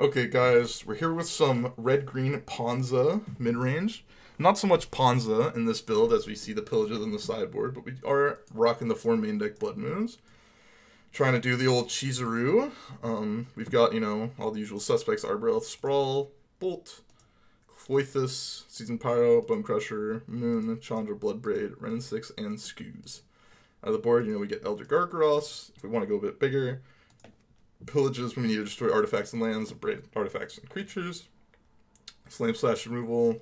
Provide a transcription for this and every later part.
Okay, guys, we're here with some red green Ponza mid range. Not so much Ponza in this build as we see the pillages in the sideboard, but we are rocking the four main deck Blood Moons. Trying to do the old Chizuru. Um, we've got, you know, all the usual suspects Arbor Elf, Sprawl, Bolt, Klothys, Season Pyro, Bone Crusher, Moon, Chandra, Bloodbraid, Wrenn and 6, and Scooze. Out of the board, you know, we get Elder Gargaroth. If we want to go a bit bigger, pillages when we need to destroy artifacts and lands, break artifacts and creatures, flame slash removal,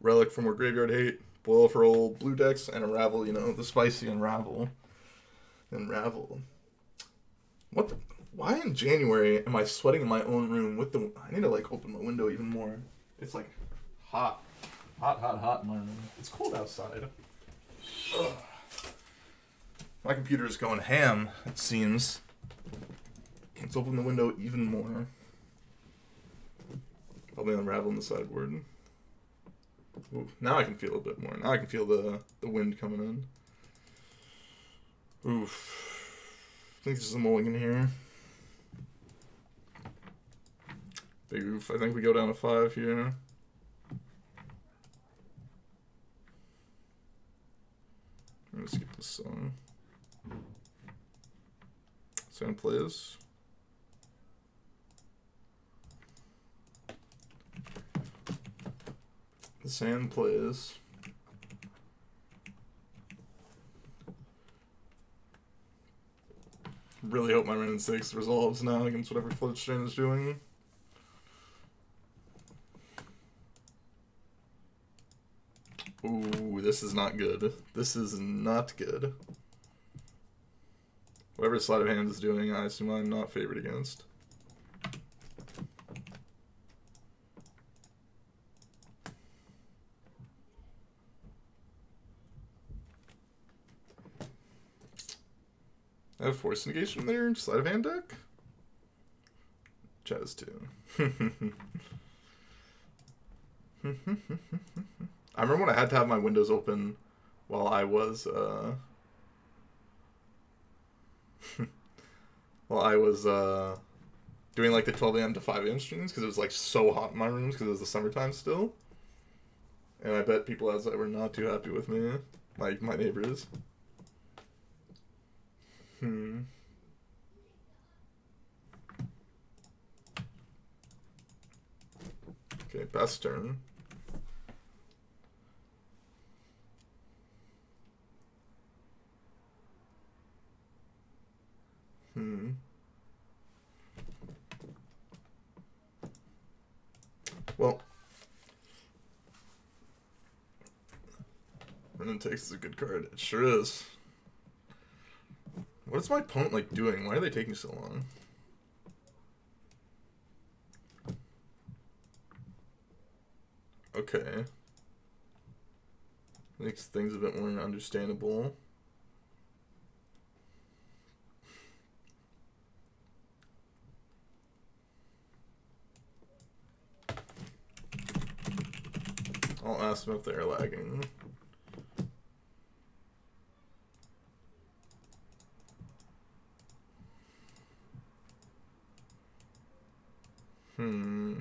relic for more graveyard hate, boil for old blue decks, and unravel. You know the spicy unravel, unravel. What? The, why in January am I sweating in my own room with the? I need to like open my window even more. It's like hot, hot, hot, hot in my room. It's cold outside. Ugh. My computer is going ham. It seems. Let's open the window even more. Probably unraveling the sideboard. Ooh, now I can feel a bit more. Now I can feel the, the wind coming in. Oof. I think there's a mulligan here. Big oof. I think we go down to five here. I'm gonna skip this song. Sound plays. Sand plays. Really hope my Wrenn and 6 resolves now against whatever Flooded Strand is doing. Ooh, this is not good. This is not good. Whatever Sleight of Hand is doing, I assume I'm not favored against. I have Force Negation there, Sleight of Hand deck. Chaz too. I remember when I had to have my windows open while I was uh while I was uh doing like the 12 a.m. to 5 a.m. streams because it was like so hot in my rooms because it was the summertime still. And I bet people outside were not too happy with me, like my neighbors. Hmm. Okay, best turn. Hmm. Well, Renin takes is a good card. It sure is. What is my opponent like doing? Why are they taking so long? Okay. Makes things a bit more understandable. I'll ask them if they're lagging. Hmm.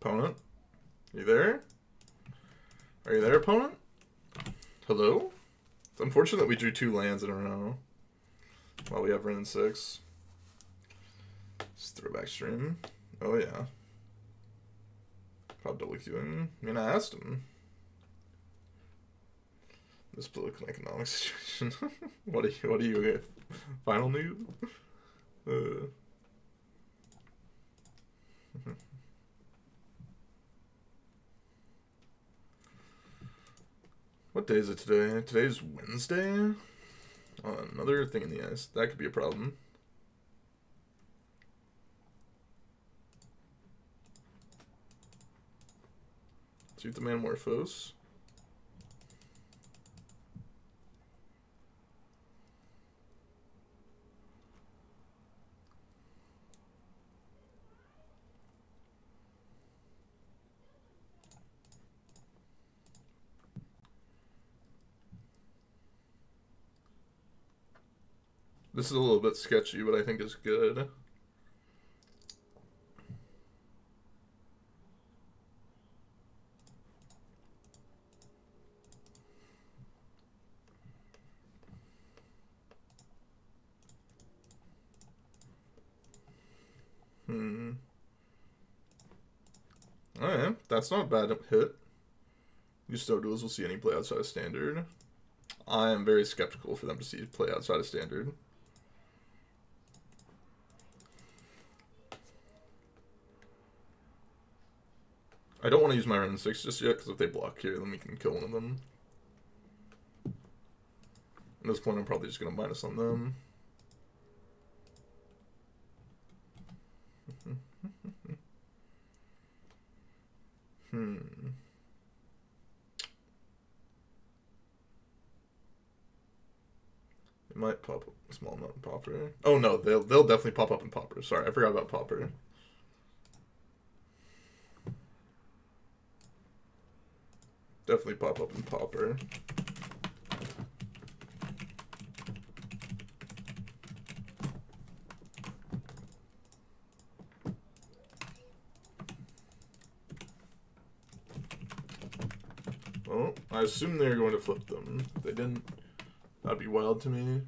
Opponent? You there? Are you there, opponent? Hello? Unfortunate we drew two lands in a row. While we have Wrenn and 6. Just throwback stream. Oh yeah. Probably double queuing. I mean, I asked him. This political economic situation. what are you? What are you? Get final news? Uh. What day is it today? Today's Wednesday? Oh, another thing in the ice. That could be a problem. Shoot the Manamorphose. This is a little bit sketchy, but I think it's good. Hmm. Oh, Alright, that's not a bad hit. You still duels will see any play outside of standard. I am very skeptical for them to see play outside of standard. I don't want to use my Wrenn 6 just yet, because if they block here, then we can kill one of them. At this point, I'm probably just going to minus on them. hmm. It might pop up a small amount in Pauper. Oh no, they'll they'll definitely pop up in Pauper. Sorry, I forgot about Pauper. Definitely pop up in Pauper. Well, I assume they're going to flip them. If they didn't, that'd be wild to me.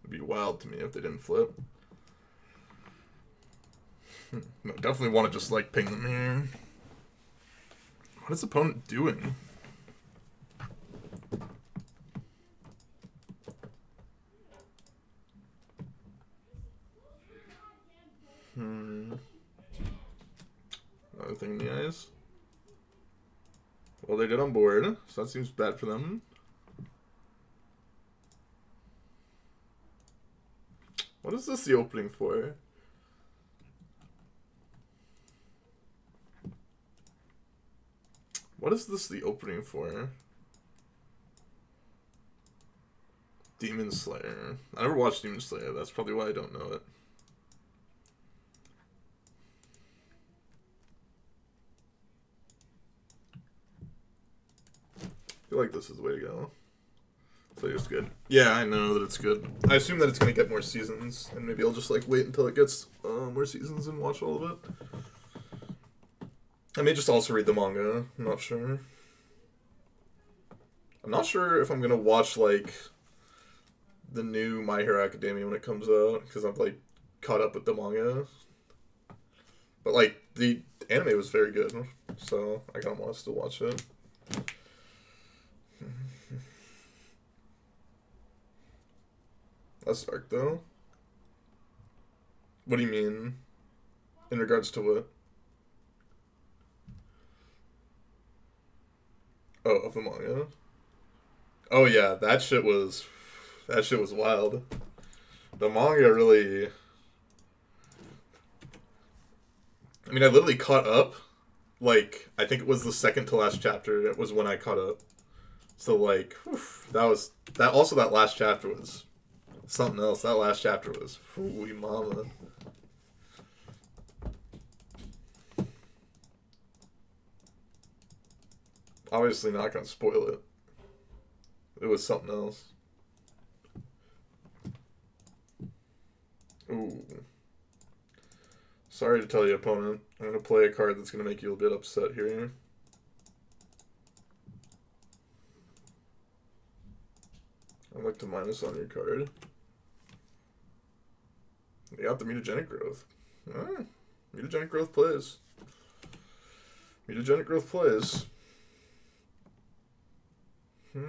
It'd be wild to me if they didn't flip. Hmm. no, definitely want to just like ping them here. What is opponent doing? Hmm. Another thing in the eyes. Well, they did on board, so that seems bad for them. What is this the opening for? What is this the opening for? Demon Slayer. I never watched Demon Slayer, that's probably why I don't know it. I feel like this is the way to go. Player's good. Yeah, I know that it's good. I assume that it's gonna get more seasons, and maybe I'll just like wait until it gets uh, more seasons and watch all of it. I may just also read the manga. I'm not sure. I'm not sure if I'm gonna watch like the new My Hero Academia when it comes out because I've like caught up with the manga. But like the anime was very good, so I kind of want to still watch it. That's dark though. What do you mean? In regards to what? Oh, of the manga. Oh yeah, that shit was that shit was wild. The manga really I mean, I literally caught up. Like, I think it was the second to last chapter. It was when I caught up. So like, whew, that was that. Also, that last chapter was something else. That last chapter was, whew, mama. Obviously, not gonna spoil it. It was something else. Ooh. Sorry to tell you, opponent. I'm gonna play a card that's gonna make you a bit upset here. I'd like to minus on your card. You got the mutagenic growth. Ah, mutagenic growth plays. Mutagenic growth plays. I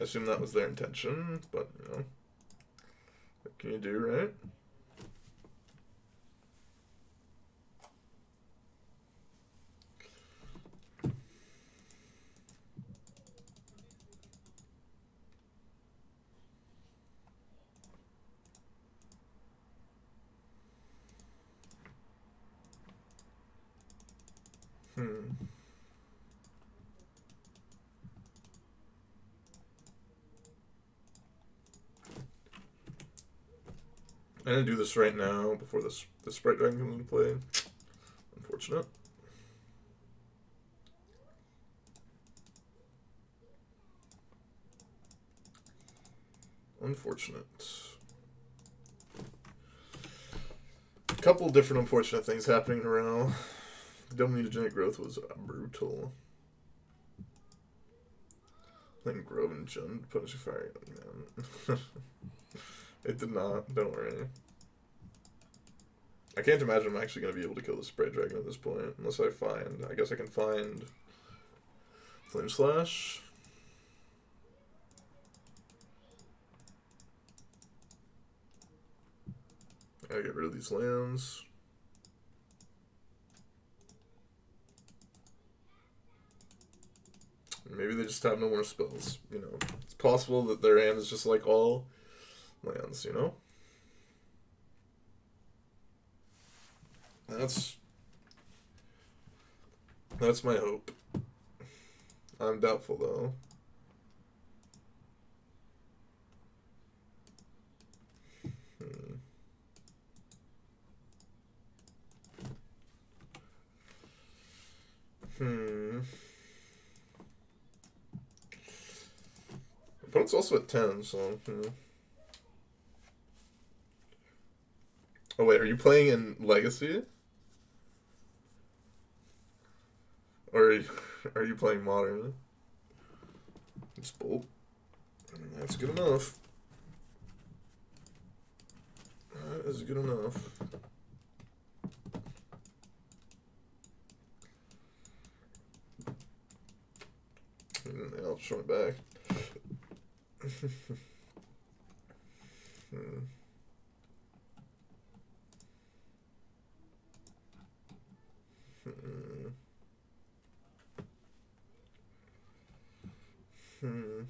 assume that was their intention, but you know, what can you do, right? Hmm. Gonna do this right now before this the sprite dragon comes into play. Unfortunate. Unfortunate. A couple different unfortunate things happening in a row. Growth was brutal. Then Grove and Jun Punishing Fire. Man. it did not. Don't worry. I can't imagine I'm actually going to be able to kill the Sprite Dragon at this point. Unless I find... I guess I can find... Flame Slash. I get rid of these lands. Maybe they just have no more spells, you know. It's possible that their hand is just like all lands, you know? That's that's my hope. I'm doubtful though. Hmm. Hmm. Opponent's also at 10, so, hmm. Oh wait, are you playing in Legacy? Or are you, playing Modern? It's bolt. That's good enough. That is good enough. Mm, I'll show it back. hmm. Hmm. Hmm.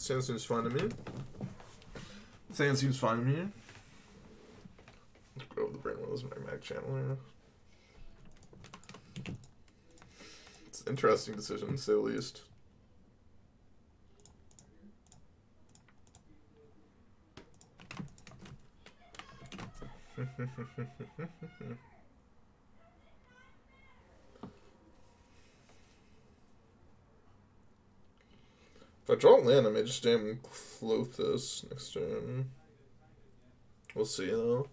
Sound seems fine to me. Sound seems fine to me. Let's go over the brain wells my Mag channel here. It's an interesting decision, to say the least. If I draw land, I may just damn float this next turn. We'll see, though.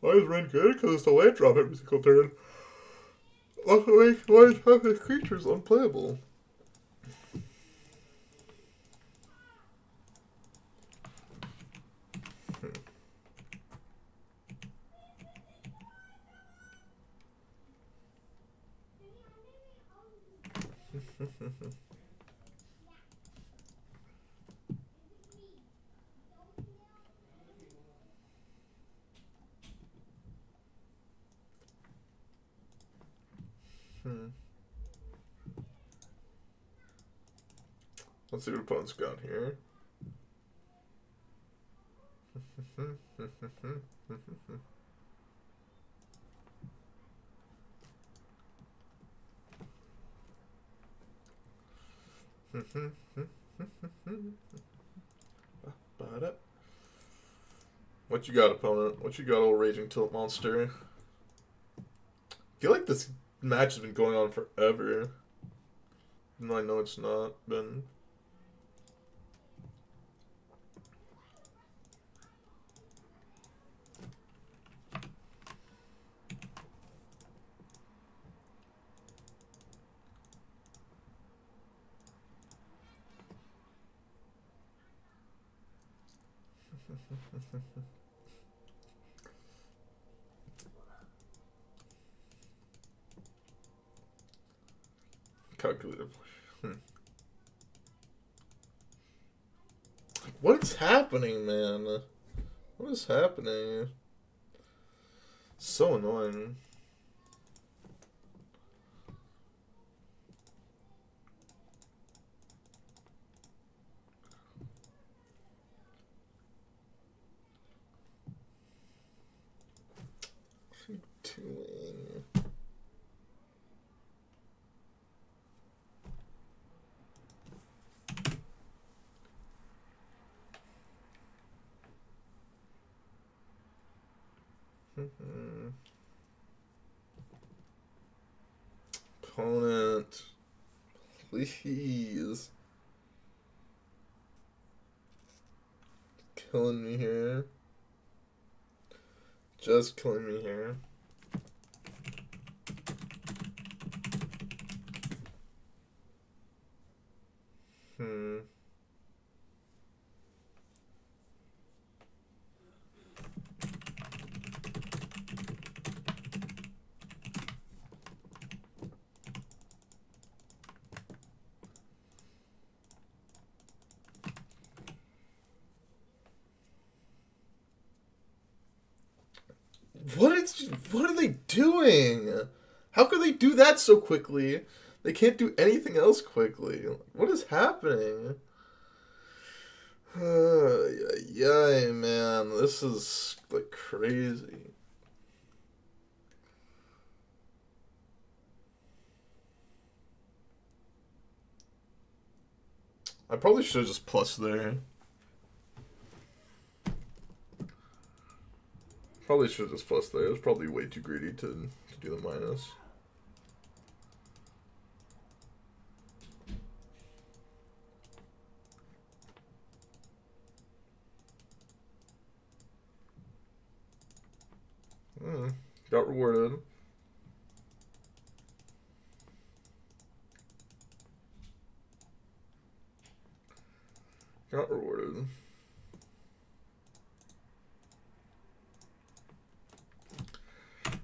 Why is Wrenn good? Because it's a land drop every single turn. Also one of his creatures unplayable. Hmm. Let's see what opponent's got here. what you got, opponent? What you got, old raging tilt monster? I feel like this match has been going on forever. I know it's not been. Calculative. Hmm. What is happening, man? What is happening? So annoying. doing? Opponent, please. killing me here. Just killing me here. Hmm. What is what are they doing? How could they do that so quickly? They can't do anything else quickly. What is happening? Uh, man, this is like crazy. I probably should have just plus there. Probably should have just plus there. It was probably way too greedy to, to do the minus. Hmm. Got rewarded. Got rewarded.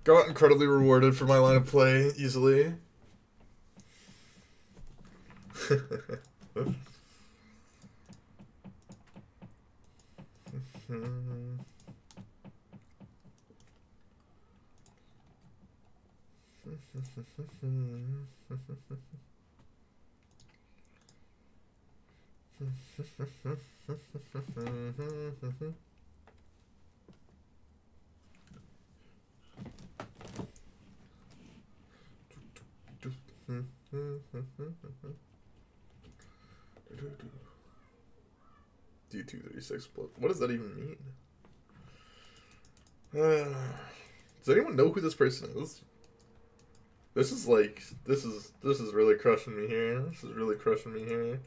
Got incredibly rewarded for my line of play easily. D two thirty six plus. What does that even mean? Uh, does anyone know who this person is? This is like this is this is really crushing me here. This is really crushing me here.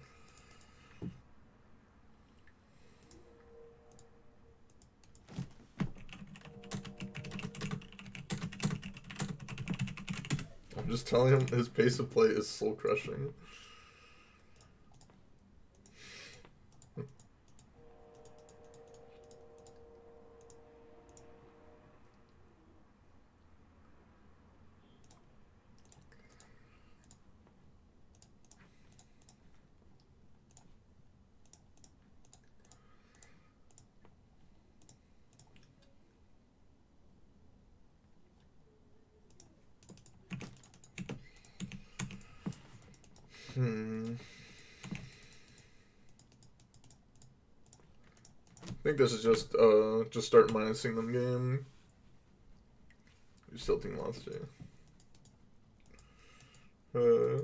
I'm just telling him his pace of play is soul crushing. Hmm. I think this is just uh just start minusing them game. You're still team lost, Jay. Uh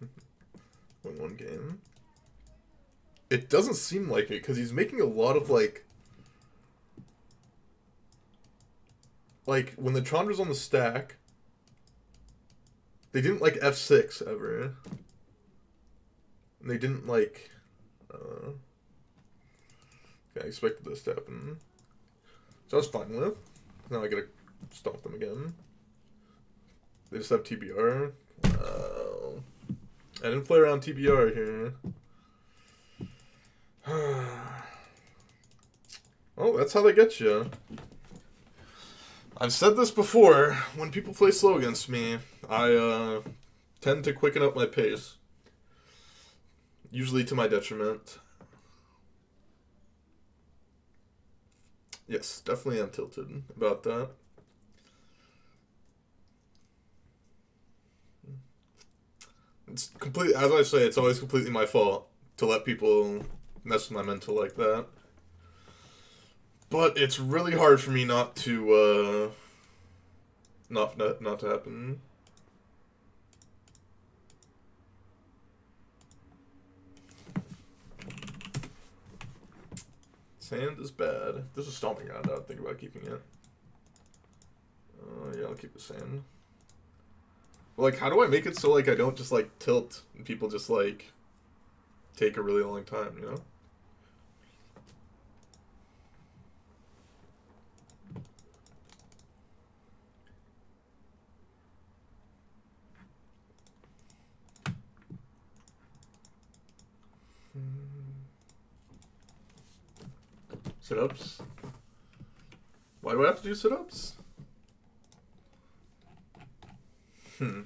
win one game. It doesn't seem like it because he's making a lot of like like when the Chandra's on the stack they didn't like F6 ever. And they didn't like. Uh, I expected this to happen. So I was fine with. Now I gotta stomp them again. They just have TBR. Wow. I didn't play around TBR here. oh, that's how they get you. I've said this before. When people play slow against me, I uh, tend to quicken up my pace. Usually to my detriment. Yes, definitely am tilted about that. It's complete as I say, it's always completely my fault to let people mess with my mental like that. But it's really hard for me not to uh not not, not to happen. Sand is bad. This is stomping ground. I would think about keeping it. Uh, yeah, I'll keep the sand. Like, how do I make it so like I don't just like tilt and people just like take a really long time, you know? Sit-ups. Why do I have to do sit-ups? Hmm.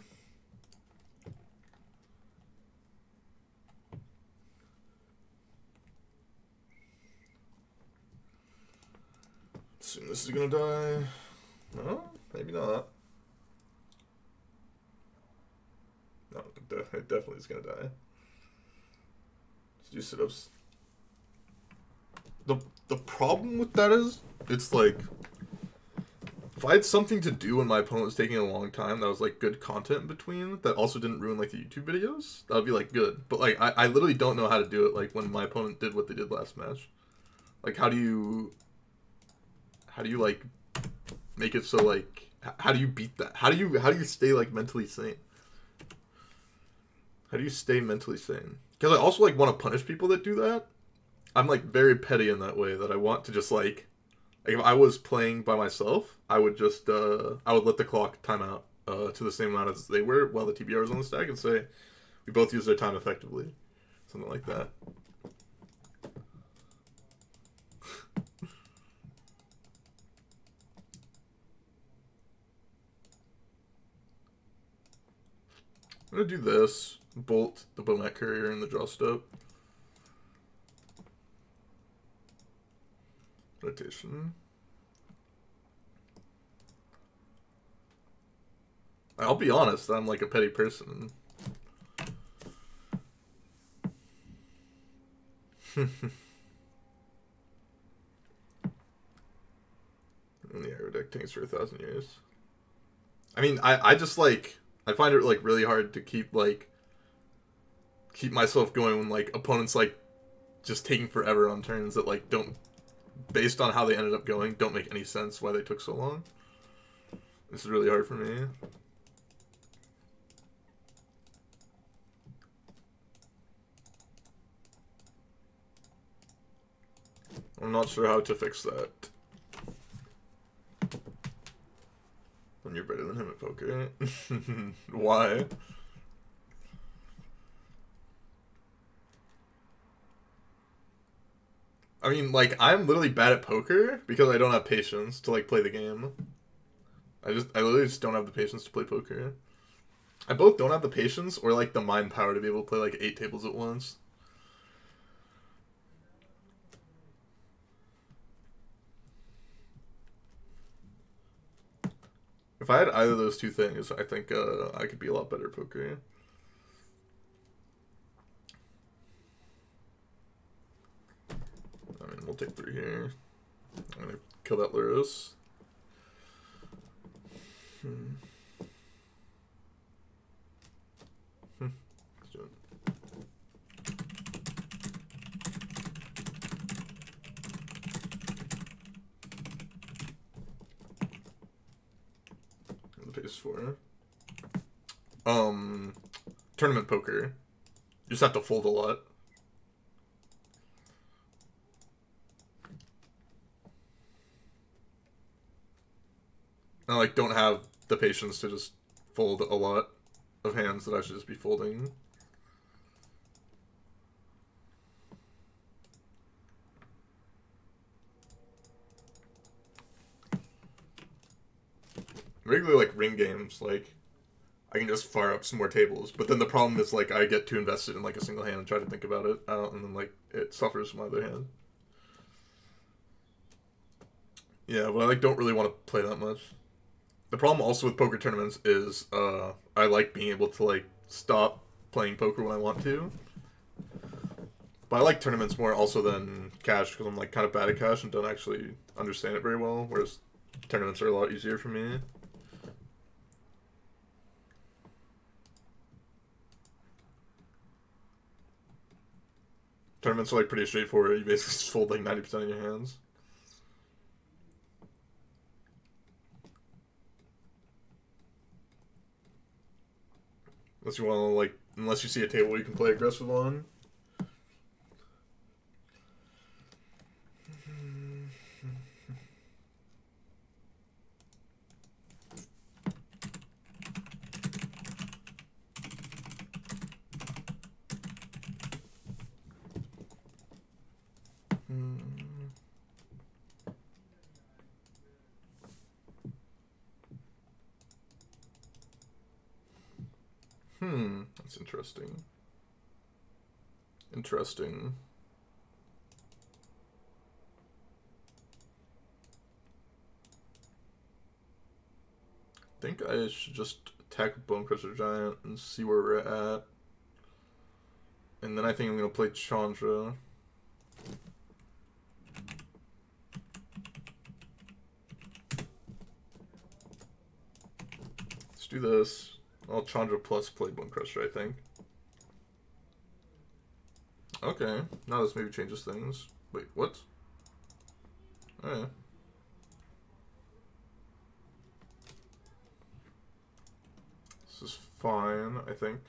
Assume this is gonna die. No, maybe not. No, it, definitely is gonna die. Let's do sit-ups. The the problem with that is it's like if I had something to do when my opponent was taking a long time that was like good content in between that also didn't ruin like the YouTube videos, that would be like good. But like I, I literally don't know how to do it like when my opponent did what they did last match. Like how do you how do you like make it so like how do you beat that? How do you how do you stay like mentally sane? How do you stay mentally sane? Because I also like want to punish people that do that. I'm like very petty in that way that I want to just like, like if I was playing by myself, I would just uh I would let the clock time out uh to the same amount as they were while the TBR was on the stack and say we both use their time effectively. Something like that. I'm gonna do this. Bolt the Bomat Courier and the draw step. Rotation. I'll be honest, I'm like a petty person. the aero deck tanks for a thousand years. I mean, I, I just like I find it like really hard to keep like keep myself going when like opponents like just taking forever on turns that like don't based on how they ended up going don't make any sense why they took so long. This is really hard for me. I'm not sure how to fix that. When you're better than him at poker. Why? I mean, like, I'm literally bad at poker because I don't have patience to, like, play the game. I just, I literally just don't have the patience to play poker. I both don't have the patience or, like, the mind power to be able to play, like, eight tables at once. If I had either of those two things, I think uh, I could be a lot better at poker. I mean, we'll take three here. I'm gonna kill that Lurrus. Hmm. Hmm. The pace for um tournament poker. You just have to fold a lot. I like don't have the patience to just fold a lot of hands that I should just be folding. Regularly like ring games, like I can just fire up some more tables. But then the problem is like I get too invested in like a single hand and try to think about it, uh, and then like it suffers from my other hand. Yeah, but I like don't really want to play that much. The problem also with poker tournaments is uh, I like being able to like stop playing poker when I want to. But I like tournaments more also than cash because I'm like kind of bad at cash and don't actually understand it very well. Whereas tournaments are a lot easier for me. Tournaments are like pretty straightforward. You basically just fold like 90% of your hands. Unless you want to like, unless you see a table you can play aggressive on. Hmm, that's interesting. Interesting. I think I should just attack Bonecrusher Giant and see where we're at. And then I think I'm going to play Chandra. Let's do this. I'll Chandra plus play Bonecrusher, I think. Okay, now this maybe changes things. Wait, what? Oh yeah. This is fine, I think.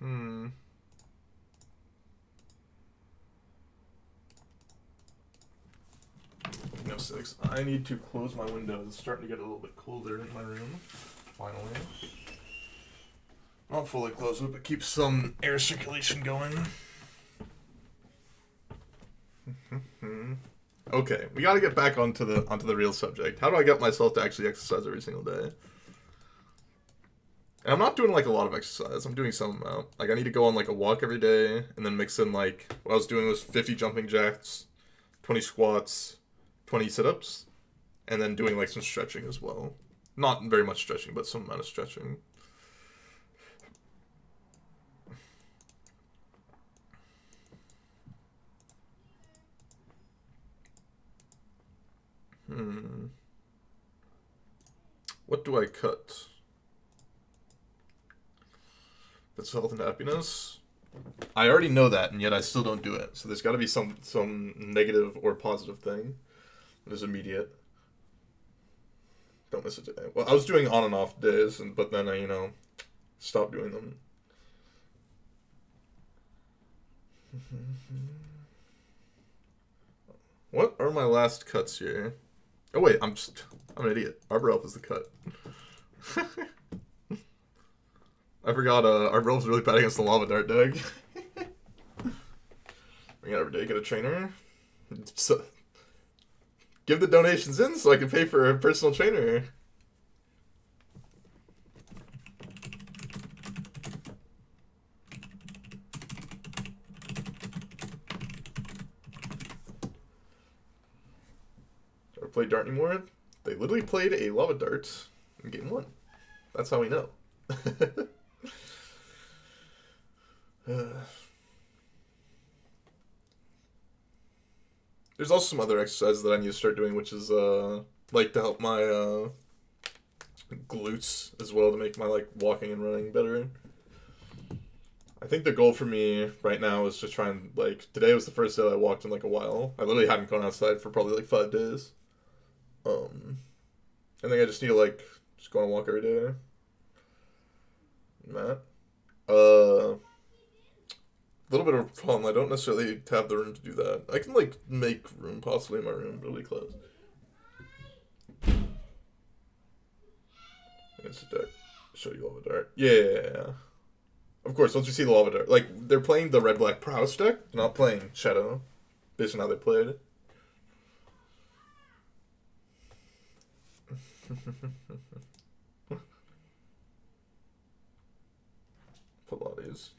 Hmm. No six. I need to close my windows. It's starting to get a little bit colder in my room. Finally. Not fully closed it, but keep some air circulation going. okay, we got to get back onto the onto the real subject. How do I get myself to actually exercise every single day? And I'm not doing like a lot of exercise. I'm doing some amount. Like I need to go on like a walk every day, and then mix in like what I was doing was 50 jumping jacks, 20 squats, 20 sit-ups, and then doing like some stretching as well. Not very much stretching, but some amount of stretching. Hmm. What do I cut? That's health and happiness. I already know that, and yet I still don't do it. So there's got to be some some negative or positive thing that is immediate. Don't miss a day. Well, I was doing on and off days, and but then I, you know, stopped doing them. What are my last cuts here? Oh wait, I'm just I'm an idiot. Arbor Elf is the cut. I forgot uh Arbor Elf's really bad against the Lava Dart deck. Bring it every day, get a trainer. So, give the donations in so I can pay for a personal trainer. Ever played Dart anymore? They literally played a Lava Dart in game one. That's how we know. Uh, There's also some other exercises that I need to start doing, which is uh like to help my uh glutes as well to make my like walking and running better. I think the goal for me right now is just try and like today was the first day I walked in like a while. I literally hadn't gone outside for probably like five days. Um, I think I just need to like just go on a walk every day. Matt, uh, little bit of fun. I don't necessarily have the room to do that. I can like make room possibly in my room really close. It's a deck. Show you lava dart. Yeah. Of course, once you see the lava dart, like they're playing the red black prowess deck, not playing shadow, based on how they played it. Pilates.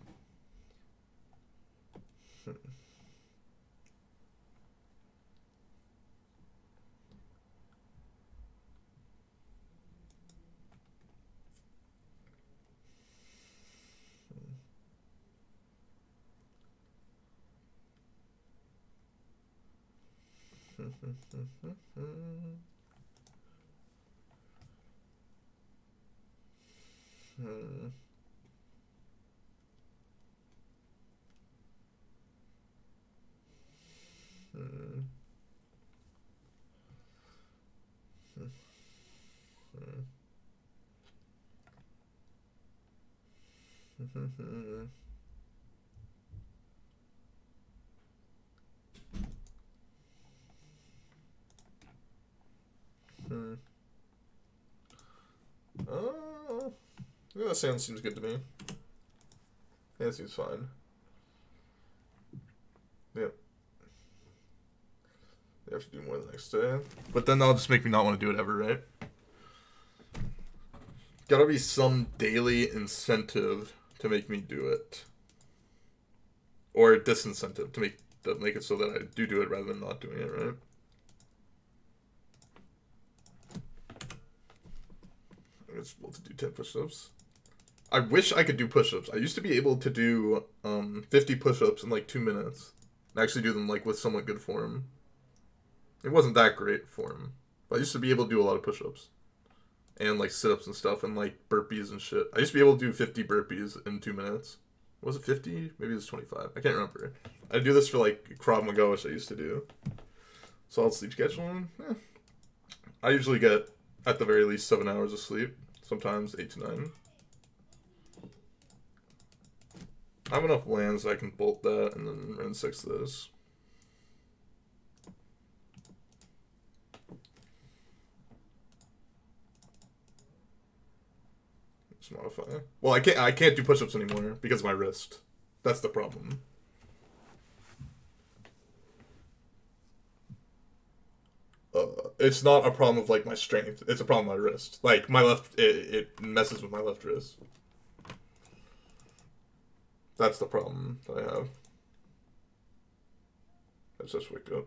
Hmm. Hmm. Hmm. Hmm. Oh, yeah, that sound seems good to me. Yeah, that seems fine. Yep. You have to do more the next day. But then that'll just make me not want to do it ever, right? Gotta be some daily incentive to make me do it. Or disincentive to make to make it so that I do do it rather than not doing it, right? Able to do 10 push-ups. I wish I could do push-ups. I used to be able to do um, 50 push-ups in like two minutes. And actually do them like with somewhat good form. It wasn't that great form. But I used to be able to do a lot of push-ups. And like sit-ups and stuff and like burpees and shit. I used to be able to do 50 burpees in two minutes. Was it 50? Maybe it was 25. I can't remember. I do this for like Krav Maga, which I used to do. Solid sleep schedule. Eh. I usually get at the very least seven hours of sleep. Sometimes eight to nine. I have enough lands I can bolt that and then run six this. Let's modify. Well, I can't. I can't do push-ups anymore because of my wrist. That's the problem. Uh, it's not a problem of like my strength. It's a problem with my wrist. Like my left, it, it messes with my left wrist. That's the problem that I have. I just wake up.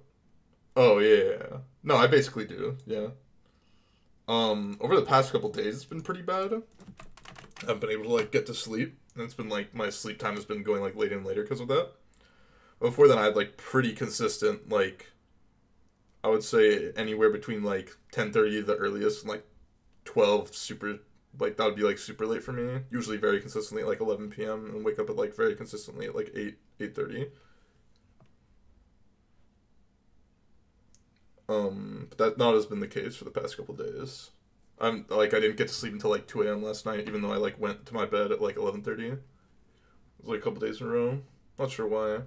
Oh yeah, no, I basically do. Yeah. Um, over the past couple days, it's been pretty bad. I haven't been able to like get to sleep, and it's been like my sleep time has been going like later and later because of that. Before then, I had like pretty consistent like I would say anywhere between like ten thirty the earliest and like twelve super like that would be like super late for me. Usually very consistently at like eleven PM and wake up at like very consistently at like eight eight thirty. Um but that not has been the case for the past couple days. I'm like I didn't get to sleep until like two AM last night, even though I like went to my bed at like eleven thirty. It was like a couple days in a row. Not sure why.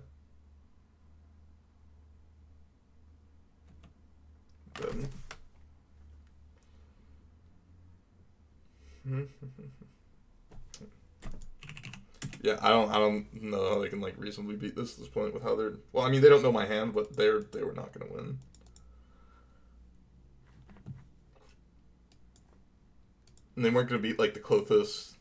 Good. yeah, I don't, I don't know how they can like reasonably beat this at this point with how they're. Well, I mean, they don't know my hand, but they're they were not gonna win. And they weren't gonna beat like the Klothys,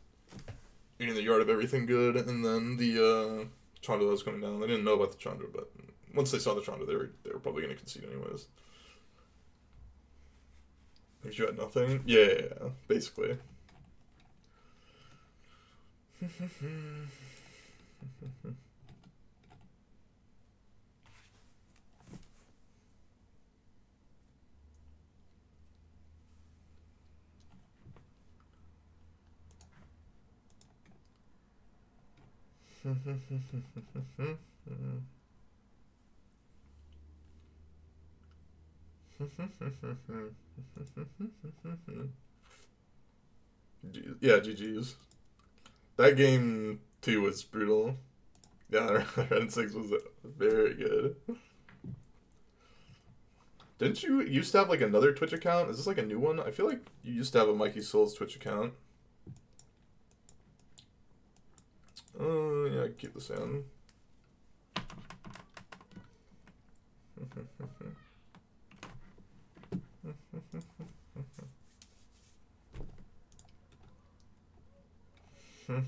eating the yard of everything good, and then the uh, Chandra that was coming down. They didn't know about the Chandra, but once they saw the Chandra, they were they were probably gonna concede anyways. You had nothing? Yeah, yeah, yeah basically. yeah, GG's. That game too was brutal. Yeah, Red Six was very good. Didn't you used to have like another Twitch account? Is this like a new one? I feel like you used to have a Mikey Souls Twitch account. Oh uh, yeah, keep this in. I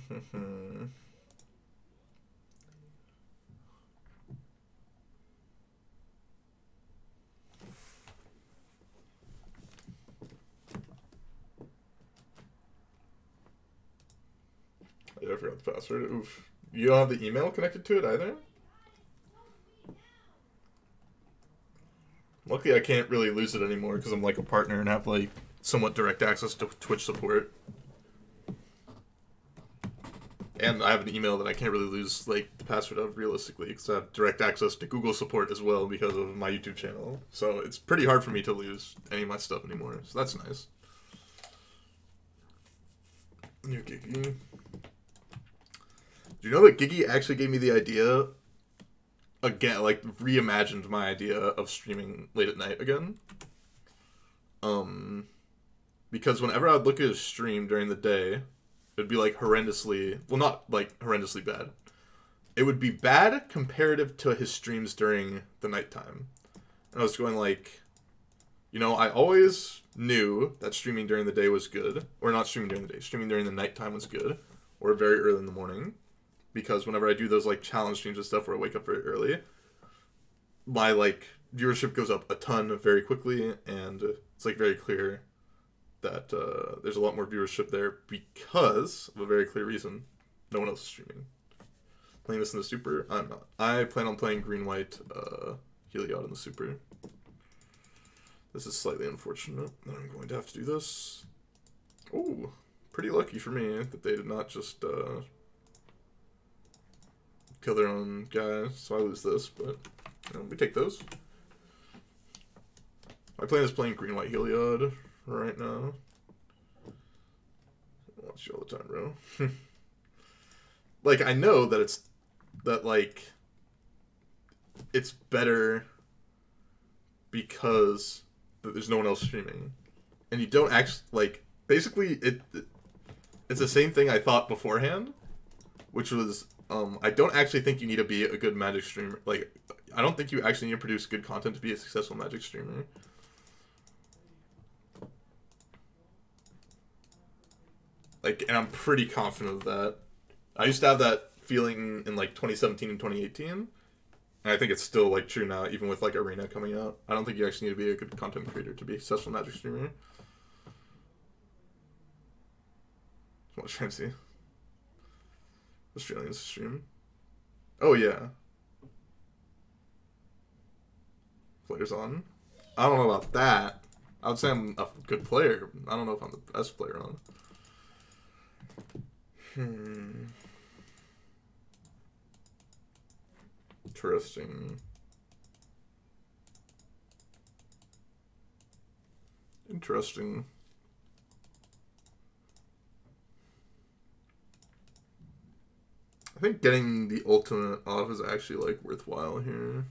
forgot the password. Oof. You don't have the email connected to it either? Luckily, I can't really lose it anymore because I'm like a partner and have like somewhat direct access to Twitch support. And I have an email that I can't really lose like the password of realistically because I have direct access to Google support as well because of my YouTube channel. So it's pretty hard for me to lose any of my stuff anymore. So that's nice. New Gigi. Do you know that Gigi actually gave me the idea again, like reimagined my idea of streaming late at night again? Um, because whenever I'd look at a stream during the day, it'd be like horrendously well not like horrendously bad it would be bad comparative to his streams during the nighttime. And I was going like, you know, I always knew that streaming during the day was good, or not streaming during the day, streaming during the nighttime was good, or very early in the morning, because whenever I do those like challenge streams and stuff where I wake up very early, my like viewership goes up a ton very quickly, and it's like very clear that uh, there's a lot more viewership there because of a very clear reason: no one else is streaming. Playing this in the super, I'm not. I plan on playing green white uh, Heliod in the super. This is slightly unfortunate that I'm going to have to do this. Oh, pretty lucky for me that they did not just uh, kill their own guy, so I lose this, but you know, we take those. My plan is playing green white Heliod right now. watch you all the time, bro. like I know that it's that like it's better because there's no one else streaming, and you don't actually like. Basically, it, it it's the same thing I thought beforehand, which was um, I don't actually think you need to be a good Magic streamer. Like, I don't think you actually need to produce good content to be a successful Magic streamer. Like, and I'm pretty confident of that. I used to have that feeling in like 2017 and 2018, and I think it's still like true now, even with like Arena coming out. I don't think you actually need to be a good content creator to be a successful Magic streamer. What's fancy? Australian stream. Oh yeah. Players on. I don't know about that. I would say I'm a good player. I don't know if I'm the best player on. Hmm. Interesting. Interesting. I think getting the ultimate off is actually like worthwhile here.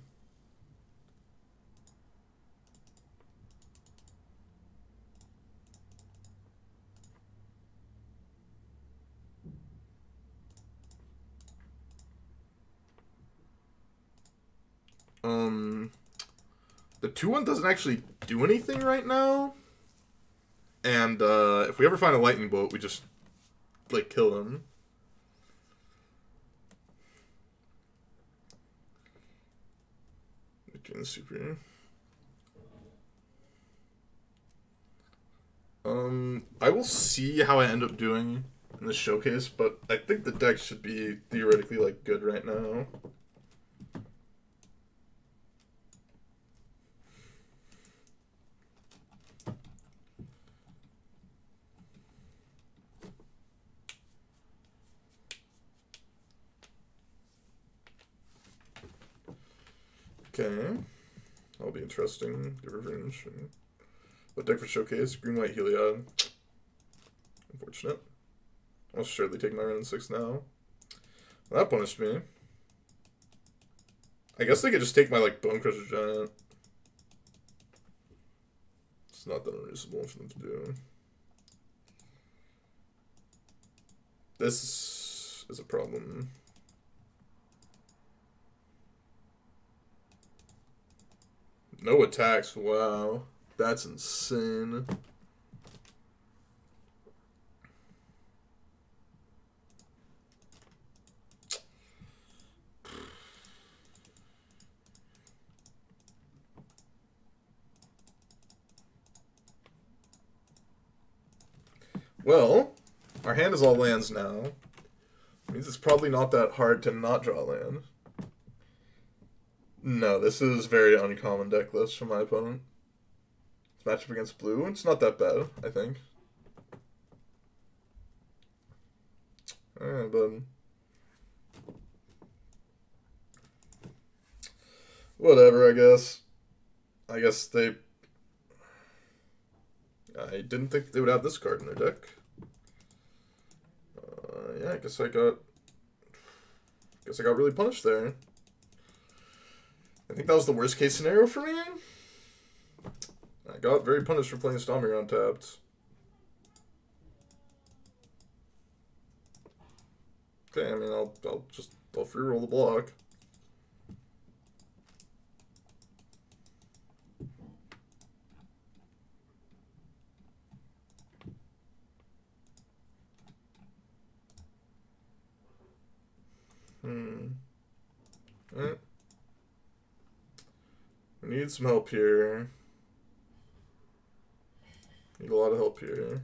Um, the 2-1 doesn't actually do anything right now. And uh, if we ever find a lightning bolt, we just, like, kill them. Doing super. Um, I will see how I end up doing in the showcase, but I think the deck should be theoretically like good right now. Okay. That'll be interesting. The revenge. What deck for showcase? Green White Heliod. Unfortunate. I'll surely take my Wrenn and 6 now. Well, that punished me. I guess they could just take my like Bonecrusher Giant. It's not that unreasonable for them to do. This is a problem. No attacks. Wow. That's insane. Well, our hand is all lands now. Means it's probably not that hard to not draw land. No, this is very uncommon deck list from my opponent. This matchup against blue, it's not that bad, I think. Alright. Whatever, I guess. I guess they... I didn't think they would have this card in their deck. Uh, yeah, I guess I got... I guess I got really punished there. I think that was the worst case scenario for me. I got very punished for playing Stomping Ground tapped. Okay, I mean, I'll, I'll just, I'll free roll the block. Hmm. Eh. Need some help here. Need a lot of help here.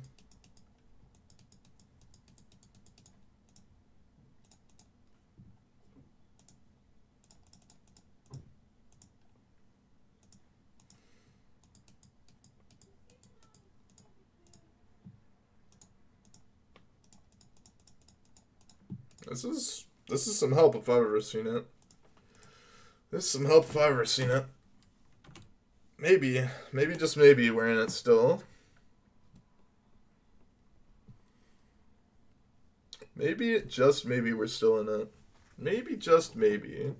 This is this is some help if I've ever seen it. This is some help if I've ever seen it. Maybe, maybe just maybe we're in it still. Maybe it just maybe we're still in it. Maybe just maybe.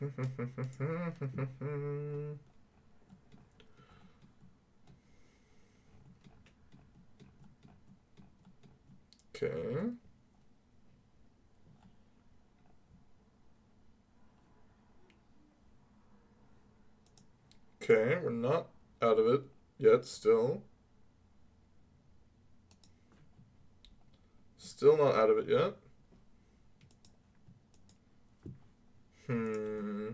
Okay. Okay, we're not out of it yet still. Still not out of it yet. Hmm.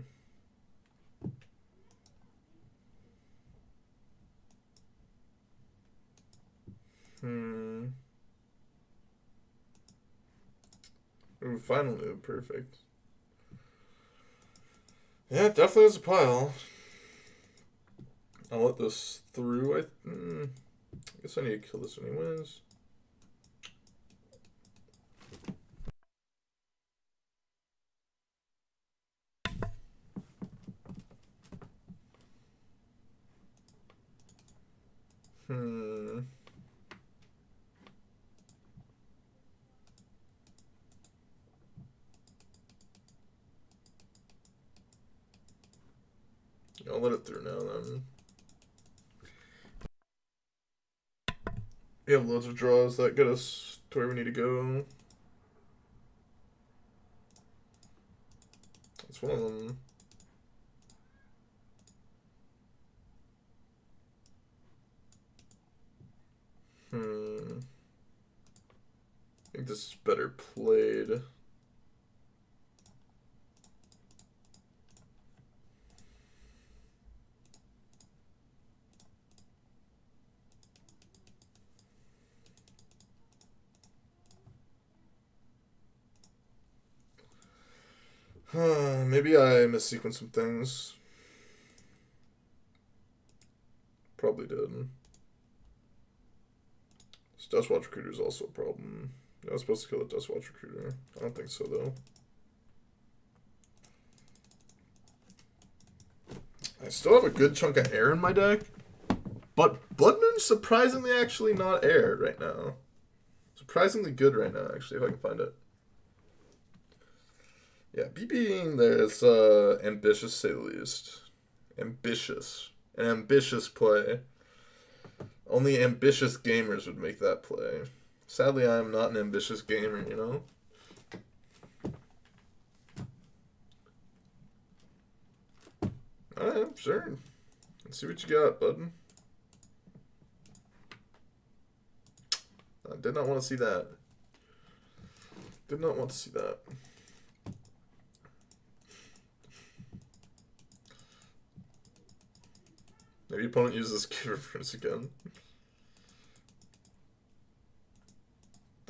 Hmm. Ooh, finally, perfect. Yeah, definitely is a pile. I'll let this through. I, mm, I guess I need to kill this anyways. Hmm. I'll let it through now then. We have loads of draws that get us to where we need to go. That's one of them. Hmm. I think this is better played. Maybe I missequenced some things. Probably did. This Dustwatch Recruiter is also a problem. I was supposed to kill the Dustwatch Recruiter. I don't think so, though. I still have a good chunk of air in my deck, but Blood Moon's surprisingly actually not air right now. Surprisingly good right now, actually, if I can find it. Yeah, BBing there is uh, ambitious, say the least. Ambitious. An ambitious play. Only ambitious gamers would make that play. Sadly, I am not an ambitious gamer, you know? Alright, sure. Let's see what you got, bud. I did not want to see that. Did not want to see that. Maybe opponent uses Giver Prince again.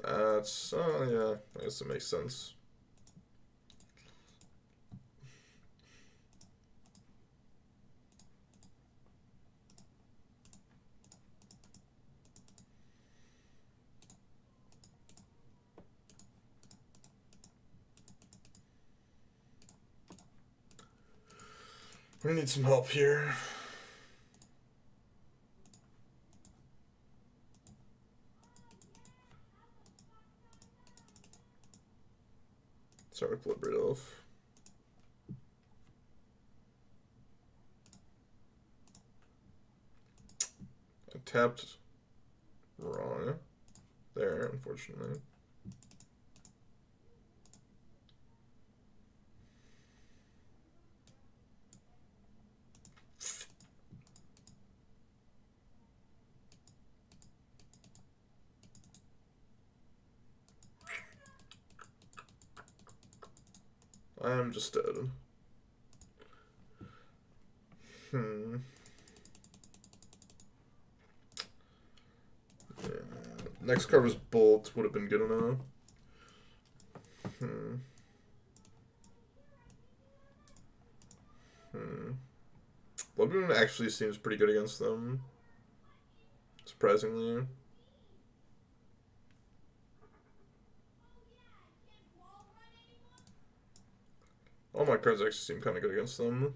That's, oh yeah, I guess it makes sense. We need some help here. It off. I tapped wrong. there, unfortunately. I am just dead. Hmm. Yeah. Next card was Bolt, would have been good enough. Hmm. Hmm. Actually seems pretty good against them. Surprisingly. My cards actually seem kind of good against them.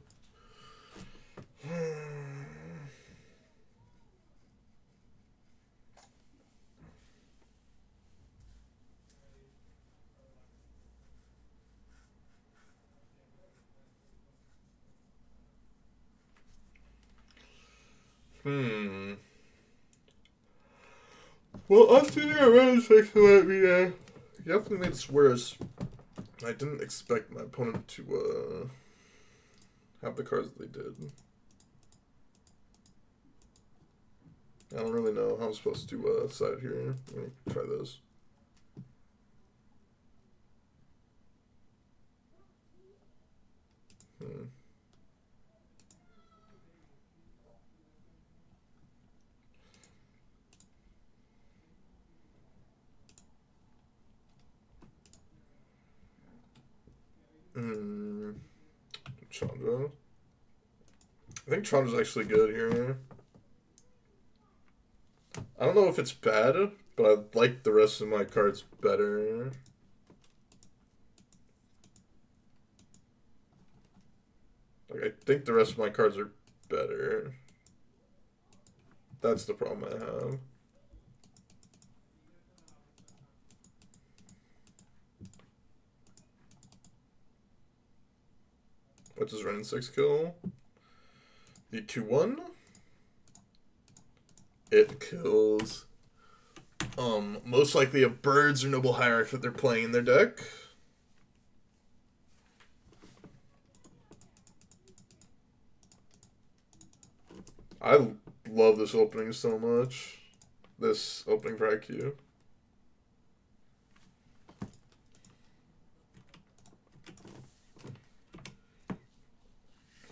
Hmm. Well, us sitting around six might be uh, definitely made this worse. I didn't expect my opponent to uh, have the cards they did. I don't really know how I'm supposed to uh, side here. Let me try this. Hmm. Chandra. I think Chandra's actually good here. I don't know if it's bad, but I like the rest of my cards better. Like, I think the rest of my cards are better. That's the problem I have. What does and 6 kill? The 2-1? It kills um most likely a birds or noble hierarch that they're playing in their deck. I love this opening so much. This opening for IQ.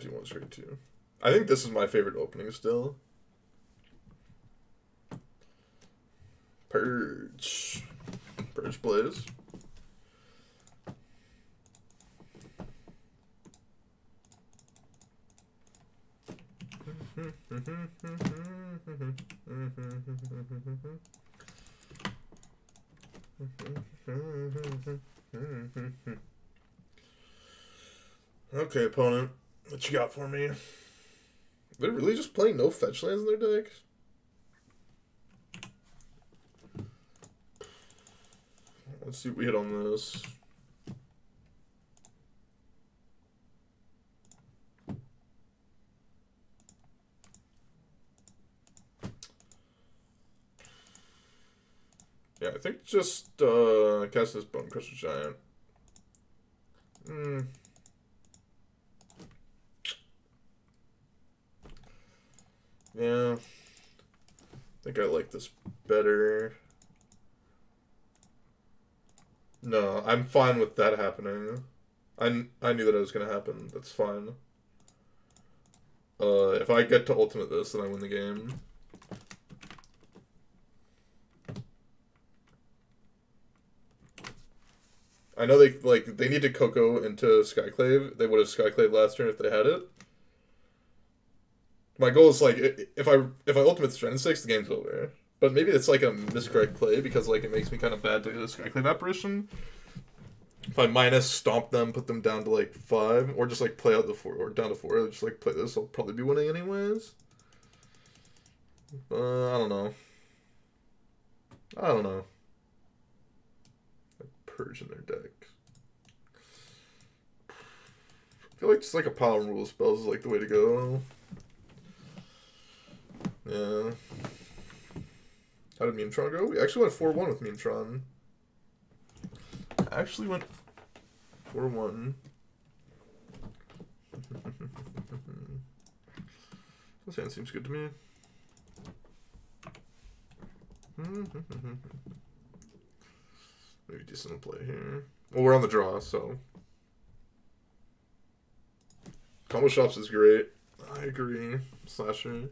Oopsie one straight too. I think this is my favorite opening still. Purge. Purge plays. Okay, opponent. What you got for me? They're really just playing no fetch lands in their deck? Let's see what we hit on this. Yeah, I think just uh, cast this Bonecrusher Giant. Hmm. Yeah. I think I like this better. No, I'm fine with that happening. I, I knew that it was going to happen. That's fine. Uh, if I get to ultimate this, then I win the game. I know they like they need to Coco into Skyclave. They would have Skyclave last turn if they had it. My goal is like if I if I ultimate strength six, the game's over. But maybe it's like a miscorrect play because like it makes me kind of bad to the Skyclave apparition. If I minus stomp them, put them down to like five, or just like play out the four or down to four, just like play this, I'll probably be winning anyways. Uh, I don't know. I don't know. Purge in their deck. I feel like just like a pile of rule spells is like the way to go. Yeah. How did Memetron go? We actually went 4 1 with Memetron. Actually went 4 1. this hand seems good to me. Maybe decent play here. Well, we're on the draw, so. Combo Shops is great. I agree. Slasher.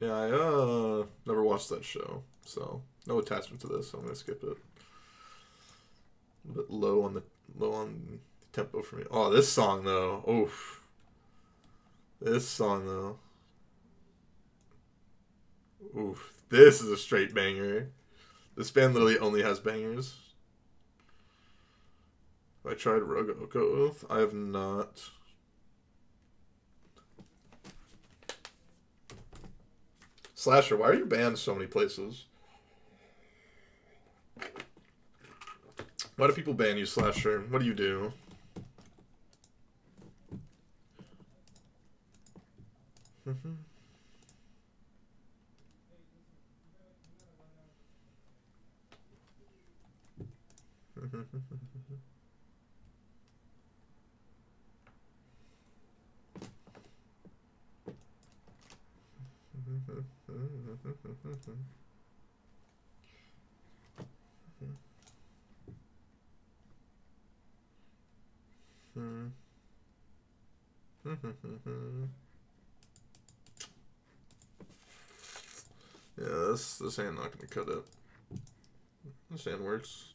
Yeah, I uh never watched that show, so no attachment to this. So I'm gonna skip it. A bit low on the low on tempo for me. Oh, this song though. Oof. This song though. Oof. This is a straight banger. This band literally only has bangers. I tried Rogue Oath. I have not. Slasher, why are you banned so many places? Why do people ban you, Slasher? What do you do? Mm-hmm. Mm-hmm. Yeah, this this hand not gonna cut it. This hand works.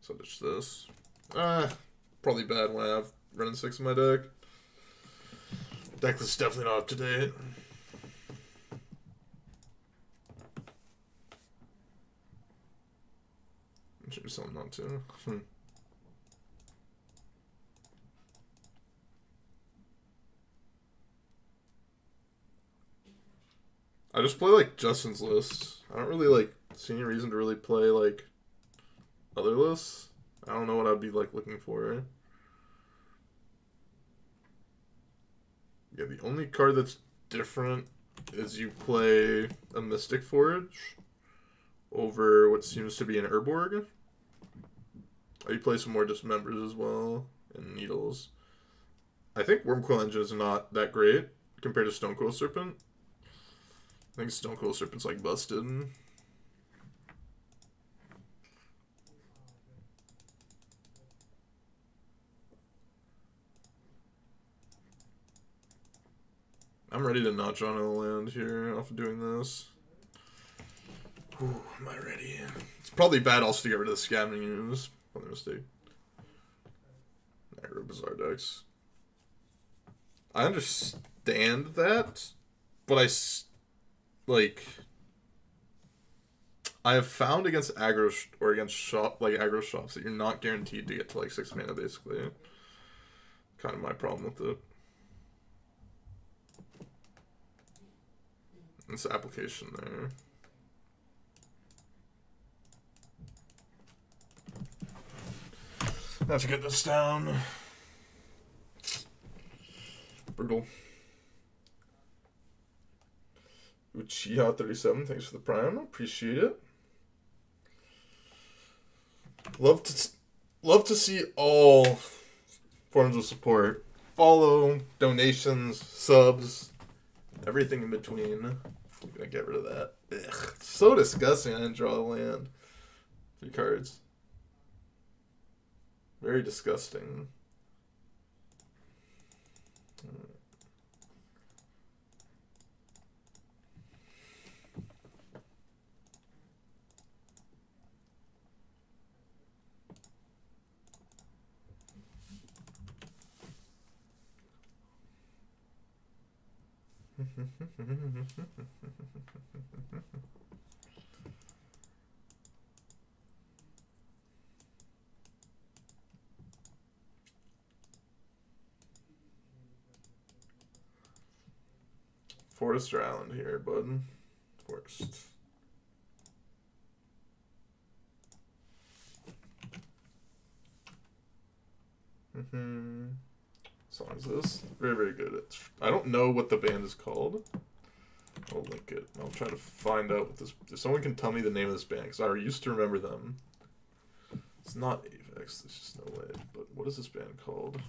So ditch this. Ah, probably bad when I have Wrenn and 6 in my deck. Is definitely not up to date. Should be something not to. Hmm. I just play like Justin's list. I don't really like see any reason to really play like other lists. I don't know what I'd be like looking for. Yeah, the only card that's different is you play a Mystic Forge over what seems to be an Urborg. Or you play some more Dismembers as well, and Needles. I think Wurmcoil Engine is not that great compared to Stonecoil Serpent. I think Stonecoil Serpent's like busted. I'm ready to not draw no land here off of doing this. Ooh, am I ready? It's probably bad also to get rid of the Scavenging Ooze. Probably a mistake. Aggro Bizarre decks. I understand that, but I, like, I have found against aggro or against shop like aggro shops that you're not guaranteed to get to like six mana basically. Kind of my problem with it. This application there. Have to get this down. Brutal. Uchiha37, thanks for the prime. Appreciate it. Love to love to see all forms of support. Follow, donations, subs, everything in between. I'm gonna get rid of that. Ugh, so disgusting. I didn't draw a land. Three cards. Very disgusting. Forest or Island here, bud? Forest. Mm-hmm. Song is this? Very, very good. It's, I don't know what the band is called. I'll link it. I'll try to find out what this. If someone can tell me the name of this band, because I used to remember them. It's not Avex. There's just no way. But what is this band called?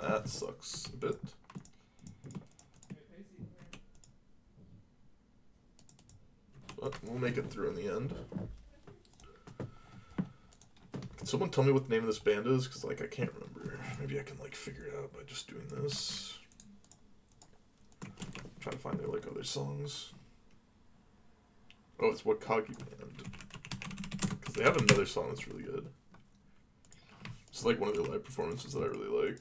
That sucks a bit. But we'll make it through in the end. Can someone tell me what the name of this band is? Because, like, I can't remember. Maybe I can, like, figure it out by just doing this. Try to find their, like, other songs. Oh, it's Wagakki Band. Because they have another song that's really good. It's like one of their live performances that I really like.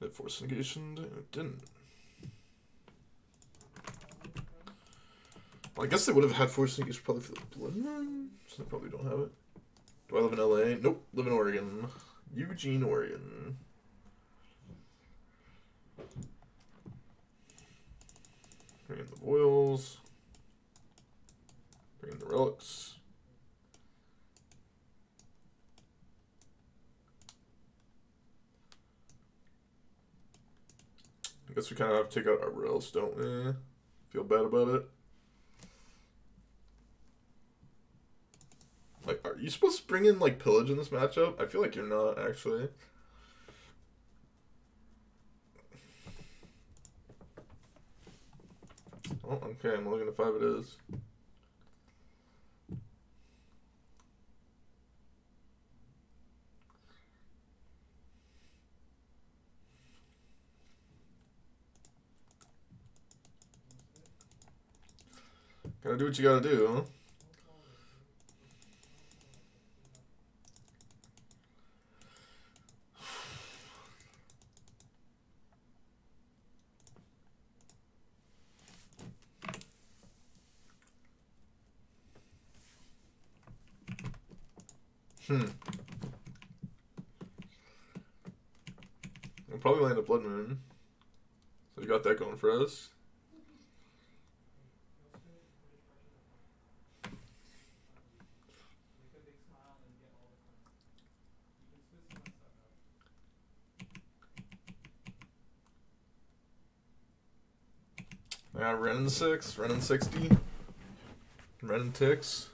It force negation, it didn't. I guess they would have had four negation probably for the blood so they probably don't have it. Do I live in LA? Nope, live in Oregon. Eugene, Oregon. Bring in the boils. Bring in the relics. I guess we kind of have to take out our rails, don't we? Feel bad about it. Like, are you supposed to bring in like pillage in this matchup? I feel like you're not actually. Oh, okay. I'm looking at five. It is. Gotta do what you gotta do, huh? Hmm. We'll probably land a Blood Moon. So got for. Yeah, Wrenn and 6, Renin 60, Renin ticks.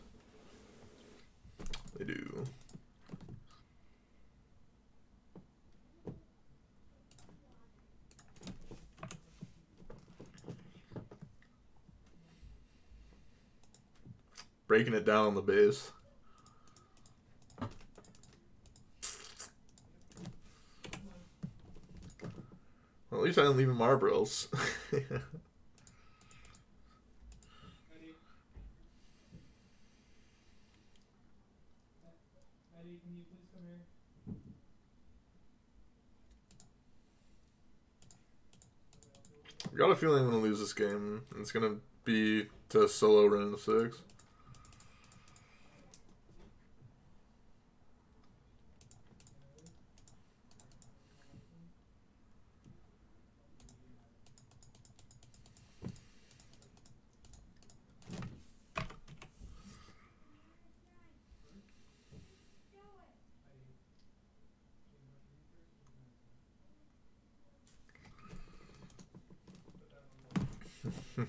breaking it down on the base. Well, at least I didn't leave Marlboros. I got a feeling I'm going to lose this game. It's going to be to solo Wrenn and 6. This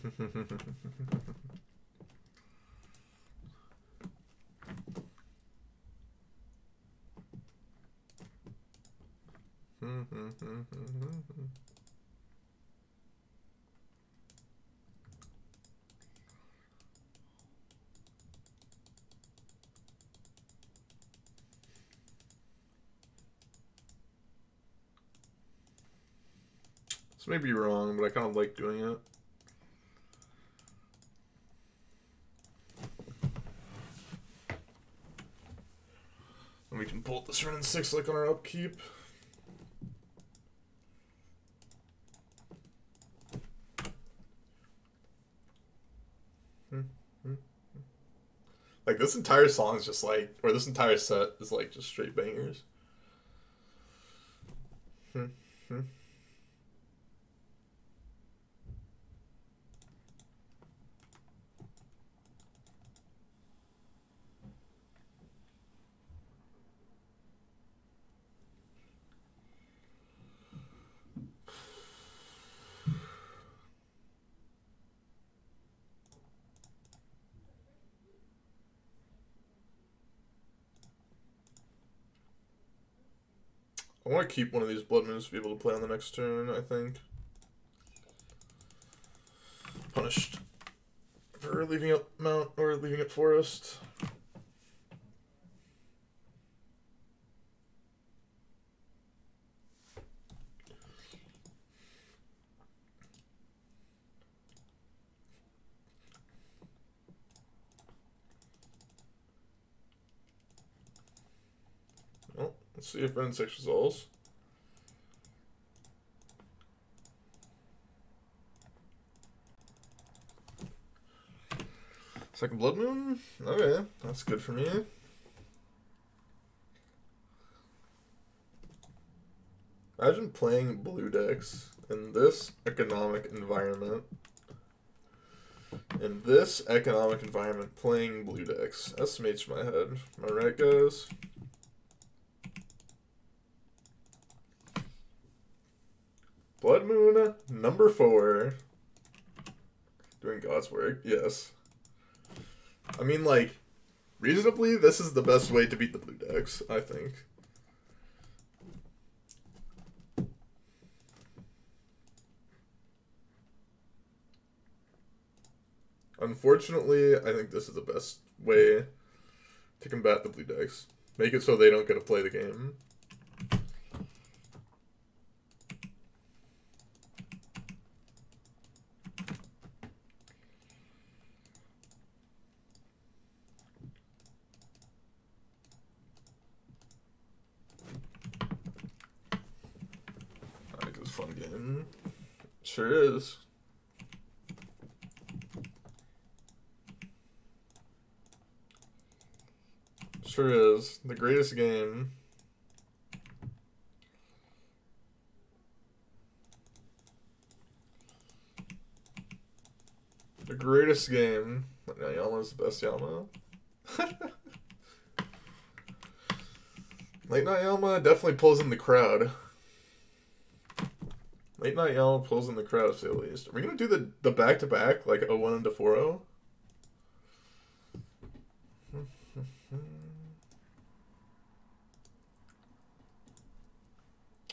may be wrong, but I kind of like doing it. This Wrenn and six like on our upkeep. Hmm, hmm, hmm. Like this entire song is just like, or this entire set is like just straight bangers. Want to keep one of these blood moons to be able to play on the next turn, I think. Punished for leaving it mount or leaving it forest. If Wrenn 6 resolves. Second Blood Moon? Okay, that's good for me. Imagine playing blue decks in this economic environment. In this economic environment, playing blue decks. Estimates my head. I right, guys? Blood Moon number four. Doing God's work, yes. I mean, like, reasonably, this is the best way to beat the blue decks, I think. Unfortunately, I think this is the best way to combat the blue decks. Make it so they don't get to play the game. Sure is. Is. The greatest game. The greatest game. Yama's the best Yama. Late Night Yama definitely pulls in the crowd. Late Night Yellow pulls in the crowd, say at least. Are we gonna do the the back oh to back like 01 into 4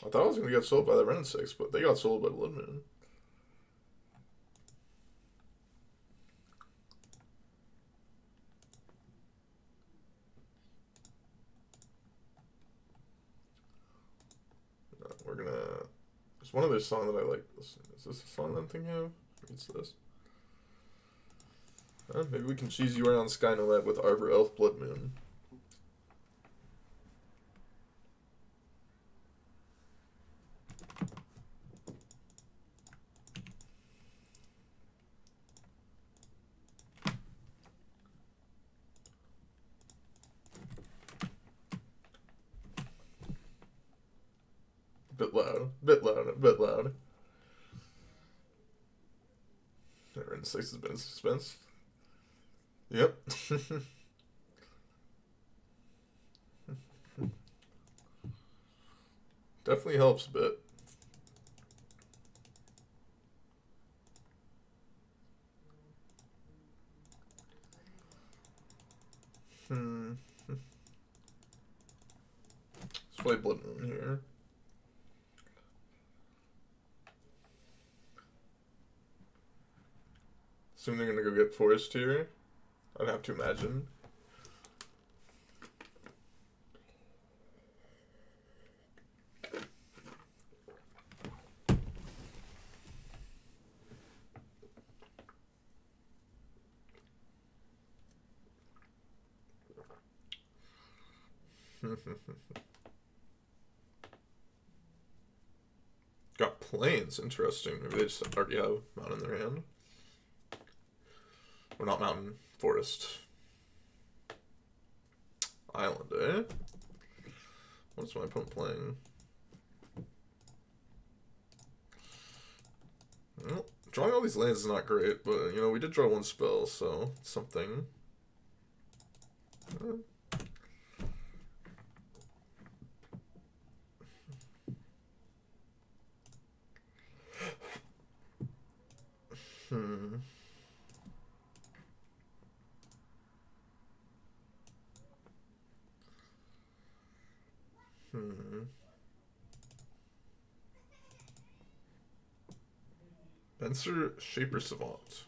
I thought I was gonna get sold by the Wrenn 6, but they got sold by Blood Moon. We're gonna there's one other song that I like. Is this a song I'm thinking of? What's this? Uh, maybe we can cheese you around Sky Nolet with Arbor Elf Blood Moon. bit loud, bit loud, bit loud. Wrenn six has been suspense. Yep. Definitely helps a bit. Hmm. Let's play Blood Moon here. Assuming they're gonna go get forest here. I'd have to imagine. Got planes, interesting. Maybe they just already have Mountain in their hand. Or not mountain, forest. Island, eh? What's my opponent playing? Well, drawing all these lands is not great, but, you know, we did draw one spell, so something. Hmm. Venser Shaper Savant.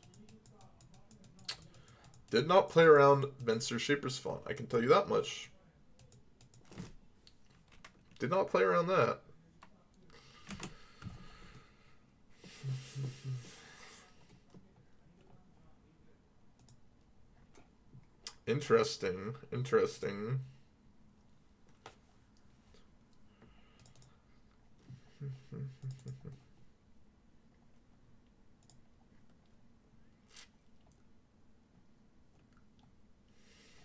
Did not play around Venser Shaper Savant. I can tell you that much. Did not play around that. Interesting. Interesting.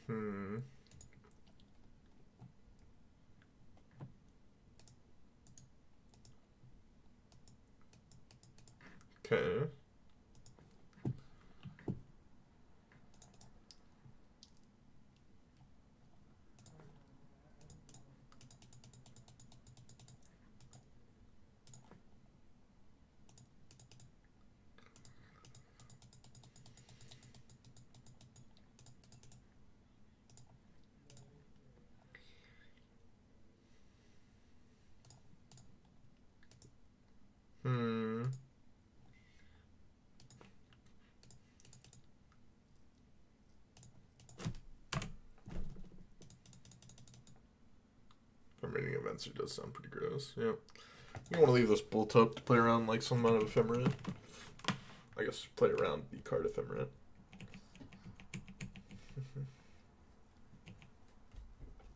hmm. Okay. Hmm. Permitting events it does sound pretty gross. Yeah. You want to leave this bolt up to play around like some amount of ephemerate. I guess play around the card ephemerate.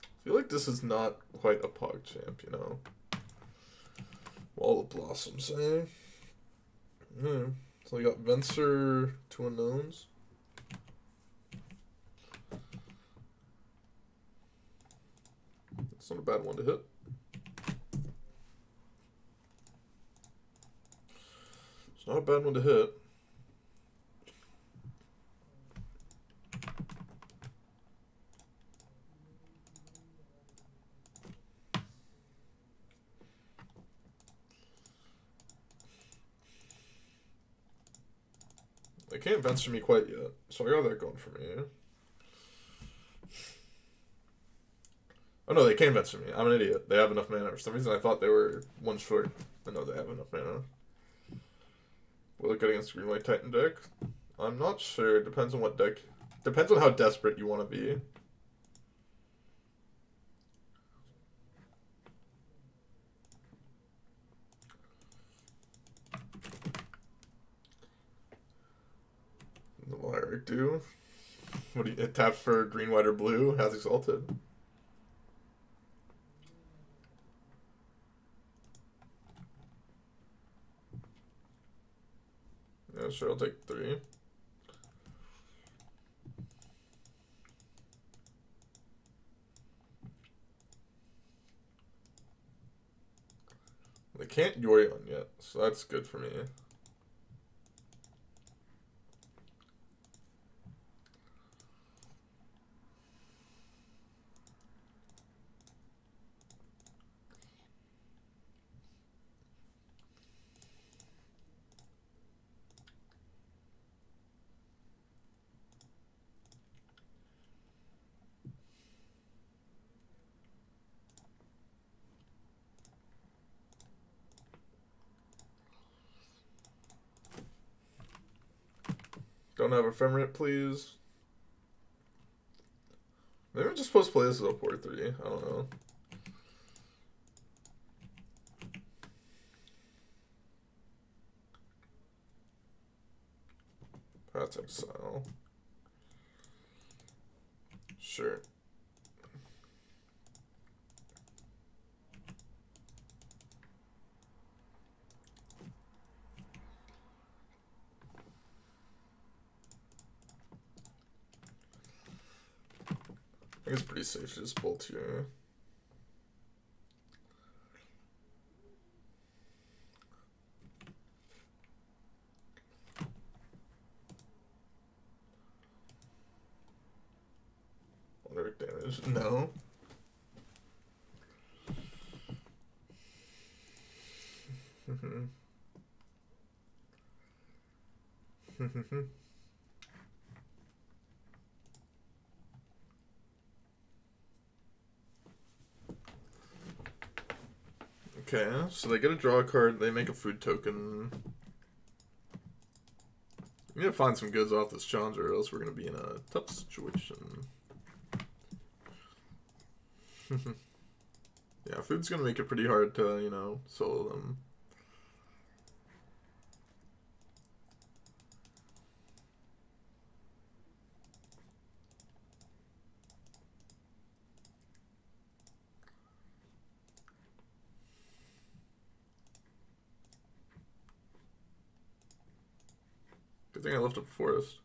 I feel like this is not quite a Pog Champ, you know. Wall of Blossoms, eh? Yeah. So we got Venser, two unknowns. It's not a bad one to hit. Not a bad one to hit. They can't Venser me quite yet, so I got that going for me. Oh no, they can't Venser me. I'm an idiot. They have enough mana. For some reason, I thought they were one short. I know they have enough mana. Will it get against Green White Titan deck? I'm not sure. Depends on what deck. Depends on how desperate you want to be. The will Eric do? What do you, it taps for green, white, or blue? Has exalted. Sure, I'll take three. They can't Yorion yet, so that's good for me. Don't have ephemerate, please. Maybe I'm just supposed to play this as a 4 3. I don't know. That's exile. Sure. Think it's pretty safe to just bolt here. Direct damage? No. okay, so they get a draw card, they make a food token. Need to find some goods off this challenger, or else we're gonna be in a tough situation. yeah, food's gonna make it pretty hard to, you know, solo them. Good thing I left up forest.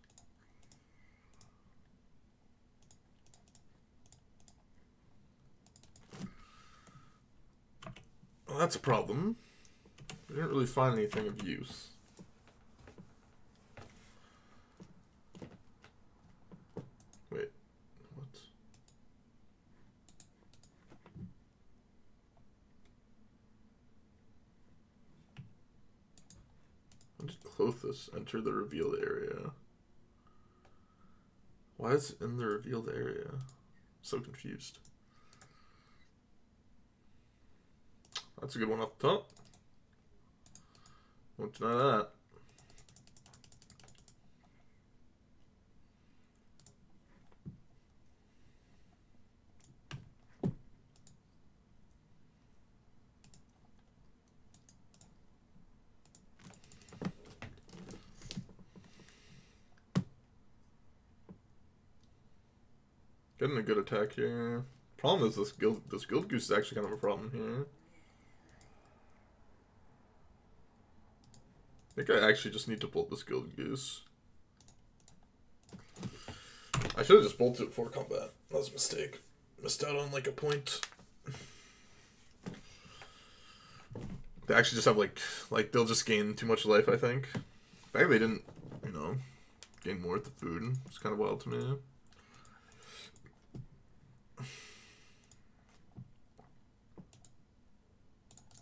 Well, that's a problem. We didn't really find anything of use. Wait, what? Did enter the revealed area? Why is it in the revealed area? so confused. That's a good one off the top. Won't deny that. Getting a good attack here. Problem is this guild this Gilded Goose is actually kind of a problem here. I think I actually just need to bolt this Gilded Goose. I should have just bolted it before combat. That was a mistake. Missed out on like a point. They actually just have like like they'll just gain too much life, I think. The fact they didn't, you know, gain more with the food. It's kind of wild to me.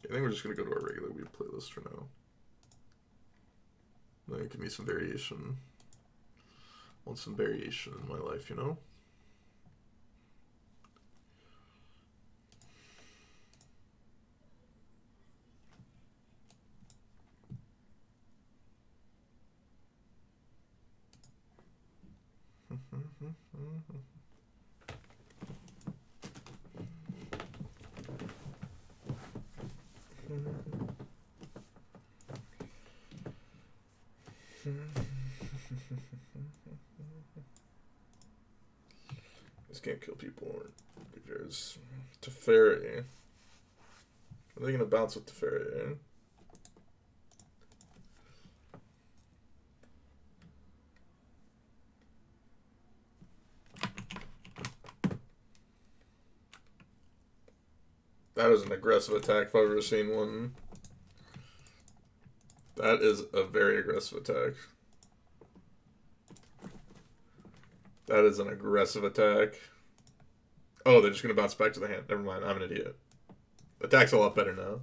I think we're just gonna go to our regular playlist for now. Then give me some variation. Want some variation in my life, you know? this can't kill people. There's Teferi. Are they gonna bounce with Teferi? Eh? That is an aggressive attack if I've ever seen one. That is a very aggressive attack. That is an aggressive attack. Oh, they're just going to bounce back to the hand. Never mind, I'm an idiot. Attack's a lot better now.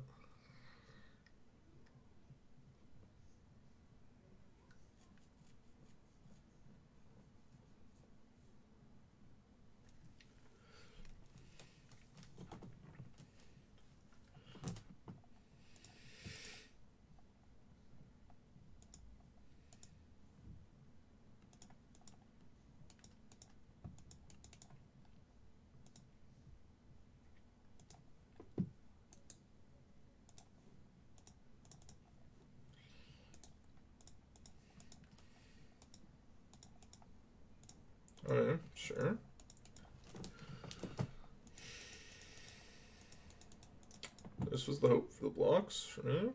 Hmm.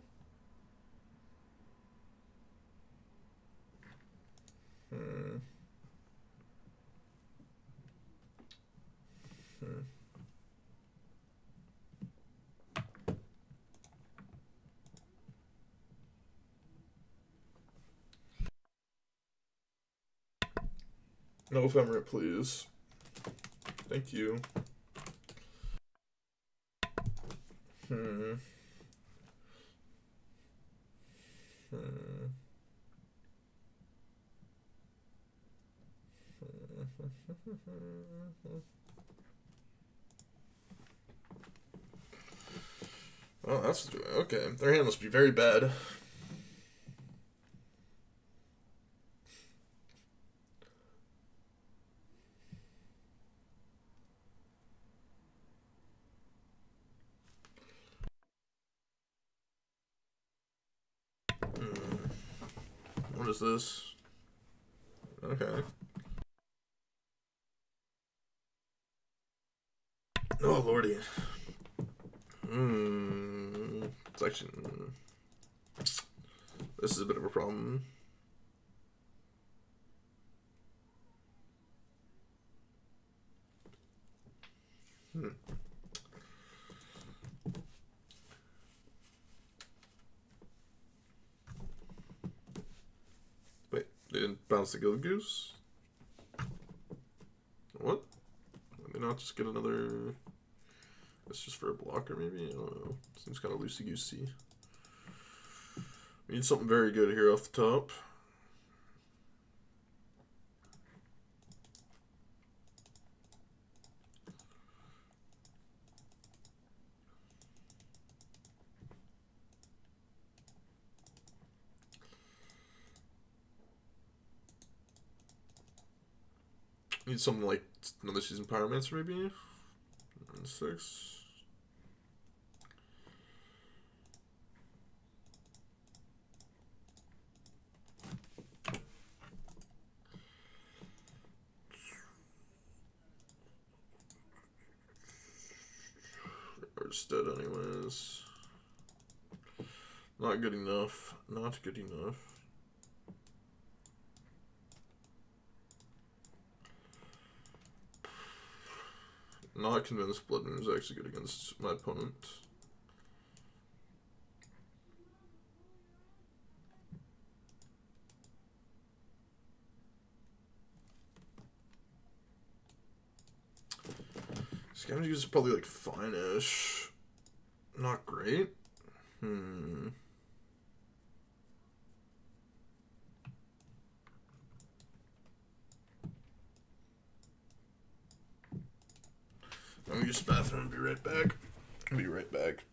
No ephemera, please. Thank you. Hmm. Oh, that's okay. Their hand must be very bad. Hmm. What is this? Okay. Oh lordy. Hmm. It's actually. This is a bit of a problem. Hmm. Wait, didn't bounce the Goose? What? Did they not just get another... That's just for a blocker, maybe? I don't know. Seems kind of loosey-goosey. We need something very good here off the top. Need something like another Seasoned Pyromancer, maybe? Six. dead anyways. Not good enough. Not good enough. Not convinced Blood Moon is actually good against my opponent. Scavenger is probably like fine-ish. Not great. Hmm. Let me use the bathroom and be right back. I'll be right back.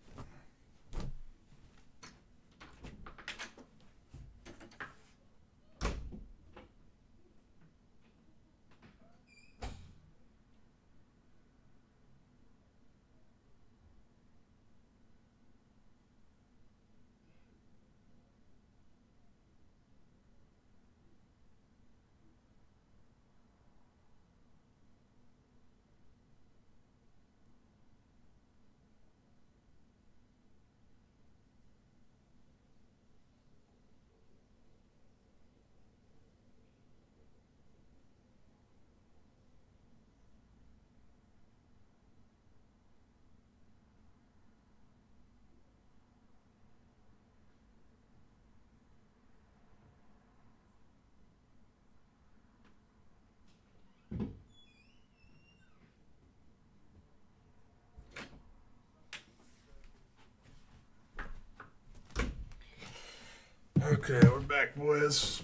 Okay, we're back, boys.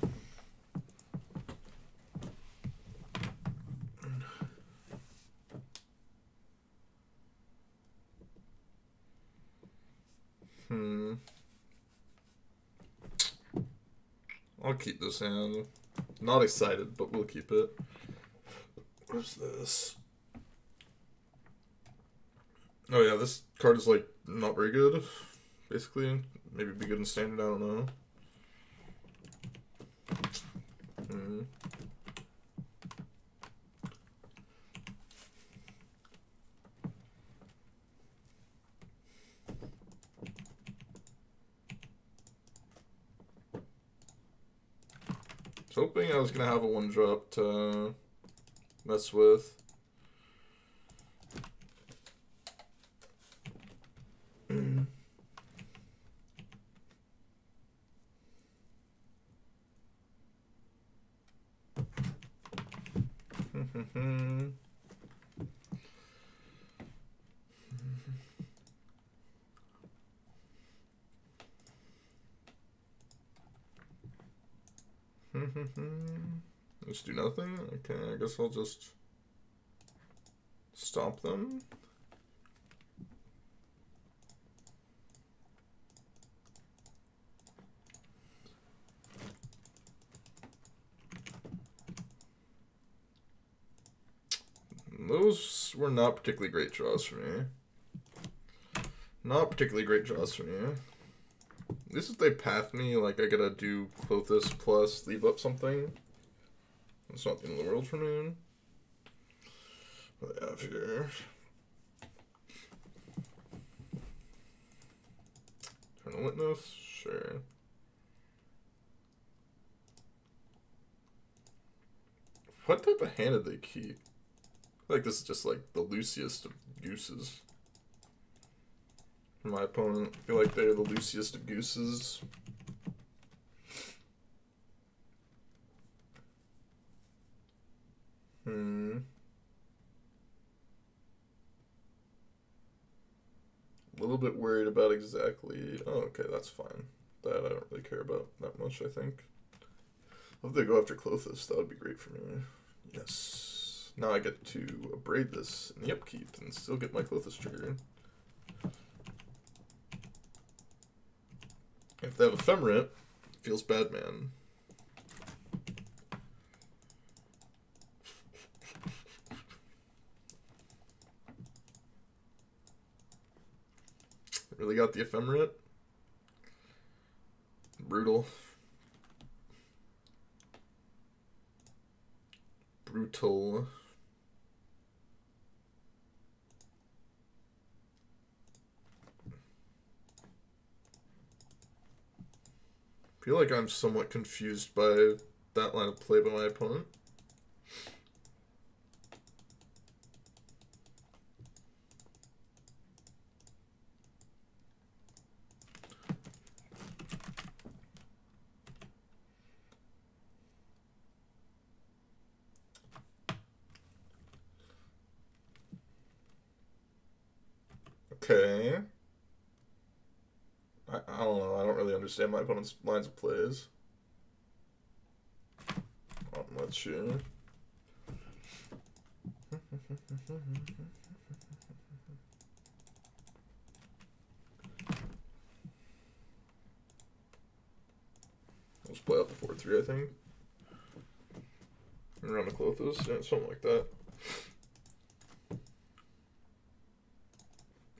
Hmm. I'll keep this hand. Not excited, but we'll keep it. What's this? Oh yeah, this card is like not very good, basically. Maybe be good in standard, I don't know. Mm. was gonna have a one drop to mess with. Mm-hmm. Let's do nothing? Okay, I guess I'll just stop them. Those were not particularly great draws for me. Not particularly great draws for me. This is they path me, like I gotta do Klothys plus leave up something. It's not the end of the world for me. What do I have here? Eternal Witness? Sure. What type of hand did they keep? like this is just like the loosest of gooses. My opponent, I feel like they're the loosest of gooses. Hmm. A little bit worried about exactly. Oh, okay, that's fine. That I don't really care about that much, I think. If they go after Klothys, that would be great for me. Yes. Now I get to abrade this in the upkeep and still get my Klothys trigger. If they have Ephemerate, feels bad, man. Really got the Ephemerate? Brutal. Brutal. feel like I'm somewhat confused by that line of play by my opponent. Okay. I, I don't know. I don't really understand my opponent's lines of plays. Not sure. Let's play out the 4 3, I think. Around the Klothys, yeah, something like that.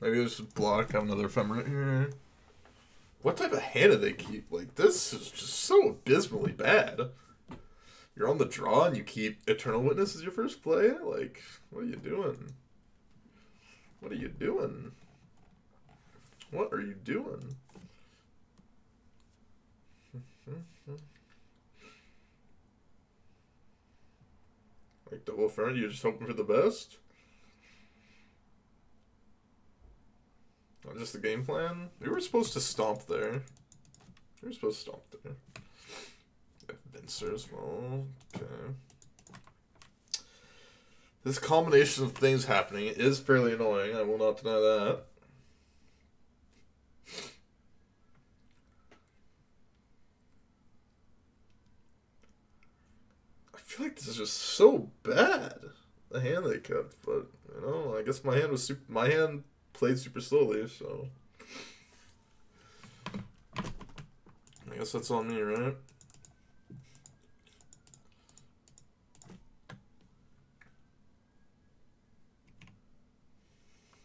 Maybe just block, have another ephemerate here. What type of hand do they keep? Like, this is just so abysmally bad. You're on the draw and you keep Eternal Witness as your first play? Like, what are you doing? What are you doing? What are you doing? like, double friend, you're just hoping for the best? Just the game plan? We were supposed to stomp there. We were supposed to stomp there. Venser as well. Okay. This combination of things happening is fairly annoying. I will not deny that. I feel like this is just so bad. The hand they cut, but you know, I guess my hand was super, my hand played super slowly, so I guess that's on me, right?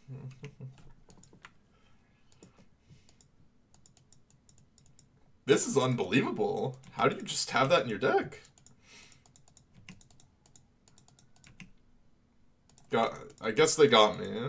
this is unbelievable. How do you just have that in your deck? Got I guess they got me.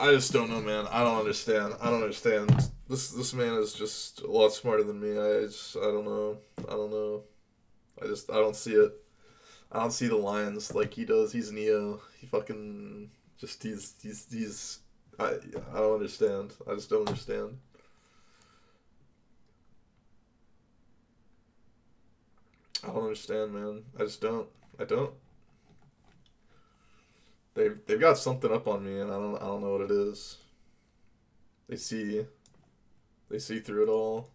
I just don't know, man. I don't understand. I don't understand. This this man is just a lot smarter than me. I just I don't know. I don't know. I just I don't see it. I don't see the lines like he does. He's Neo. He fucking just he's he's he's I I don't understand. I just don't understand. I don't understand, man. I just don't. I don't. They've they've got something up on me, and I don't I don't know what it is. They see, they see through it all.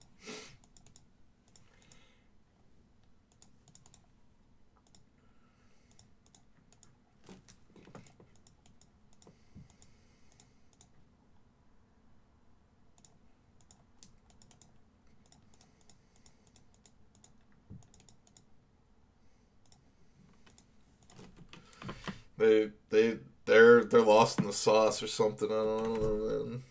They they they're they're lost in the sauce or something. I don't, know, man.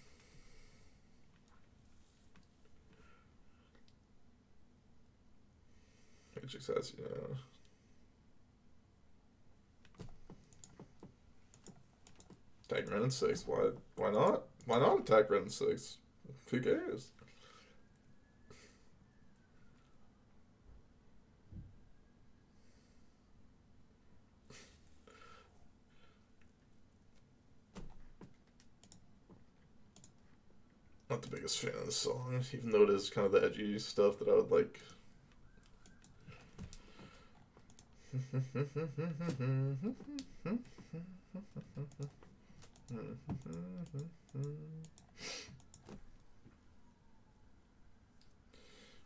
Matrix has yeah. Attack Wrenn and six. Why why not? Why not attack Wrenn and six? Who cares? Biggest fan of the song, even though it is kind of the edgy stuff that I would like.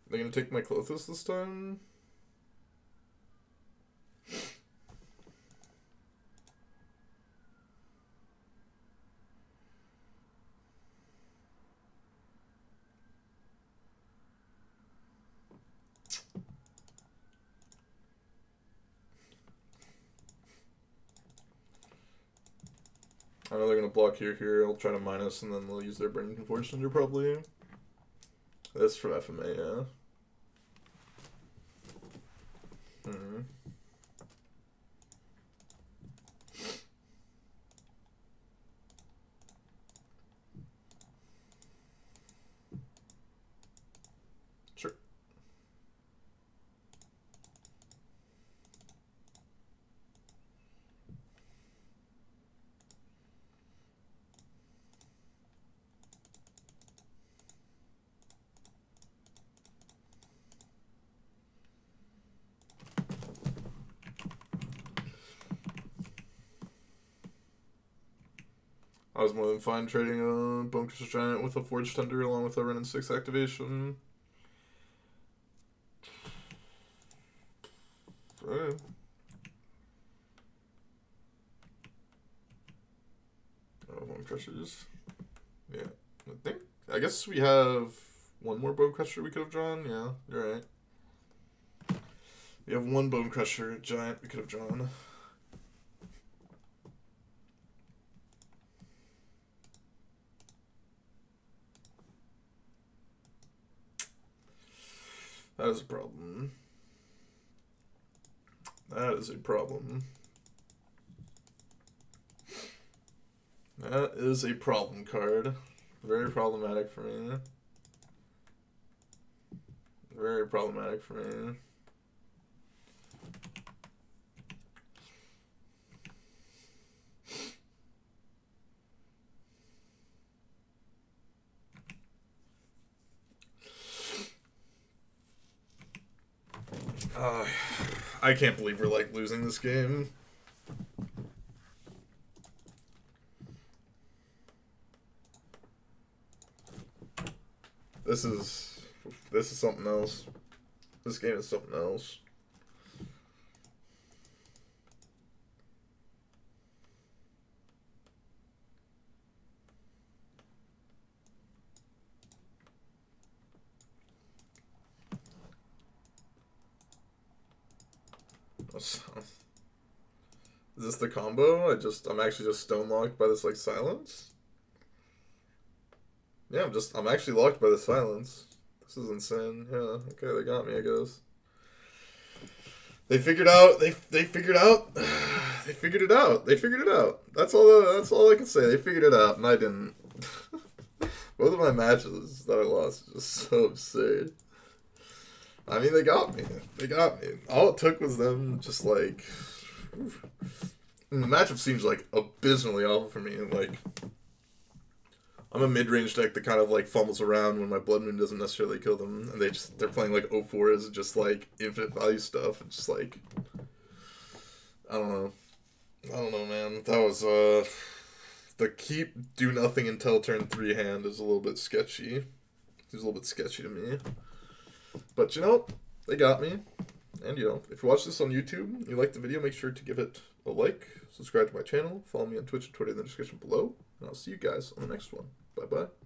Are they gonna take my Klothys this time? I know they're gonna block here, here. I'll try to minus, and then they'll use their Burning Conforge probably. That's from FMA, yeah. Hmm. I was more than fine trading uh, a Bonecrusher Giant with a Forged Tender along with a Wrenn and 6 activation. Right. Oh, Bonecrushers. Yeah. I think, I guess we have one more Bone Crusher we could have drawn. Yeah, you're right. We have one Bonecrusher Giant we could have drawn. That is a problem. That is a problem. That is a problem card. Very problematic for me. Very problematic for me. Uh, I can't believe we're like losing this game. This is this is something else. This game is something else. Is this the combo? I just I'm actually just stone locked by this like silence. Yeah, I'm just I'm actually locked by the silence. This is insane. Yeah, okay, they got me, I guess. They figured out they they figured out they figured it out. They figured it out. That's all uh, that's all I can say. They figured it out and I didn't. Both of my matches that I lost just so absurd. I mean, they got me. They got me. All it took was them just like. And the matchup seems like abysmally awful for me. Like, I'm a mid-range deck that kind of like fumbles around when my Blood Moon doesn't necessarily kill them, and they just they're playing like 04 is just like infinite value stuff. It's just like, I don't know, I don't know, man. That was uh, the keep do nothing until turn three hand is a little bit sketchy. It's a little bit sketchy to me. But you know, they got me. And you know, if you watch this on YouTube, you like the video, make sure to give it a like, subscribe to my channel, follow me on Twitch and Twitter in the description below, and I'll see you guys on the next one. Bye bye.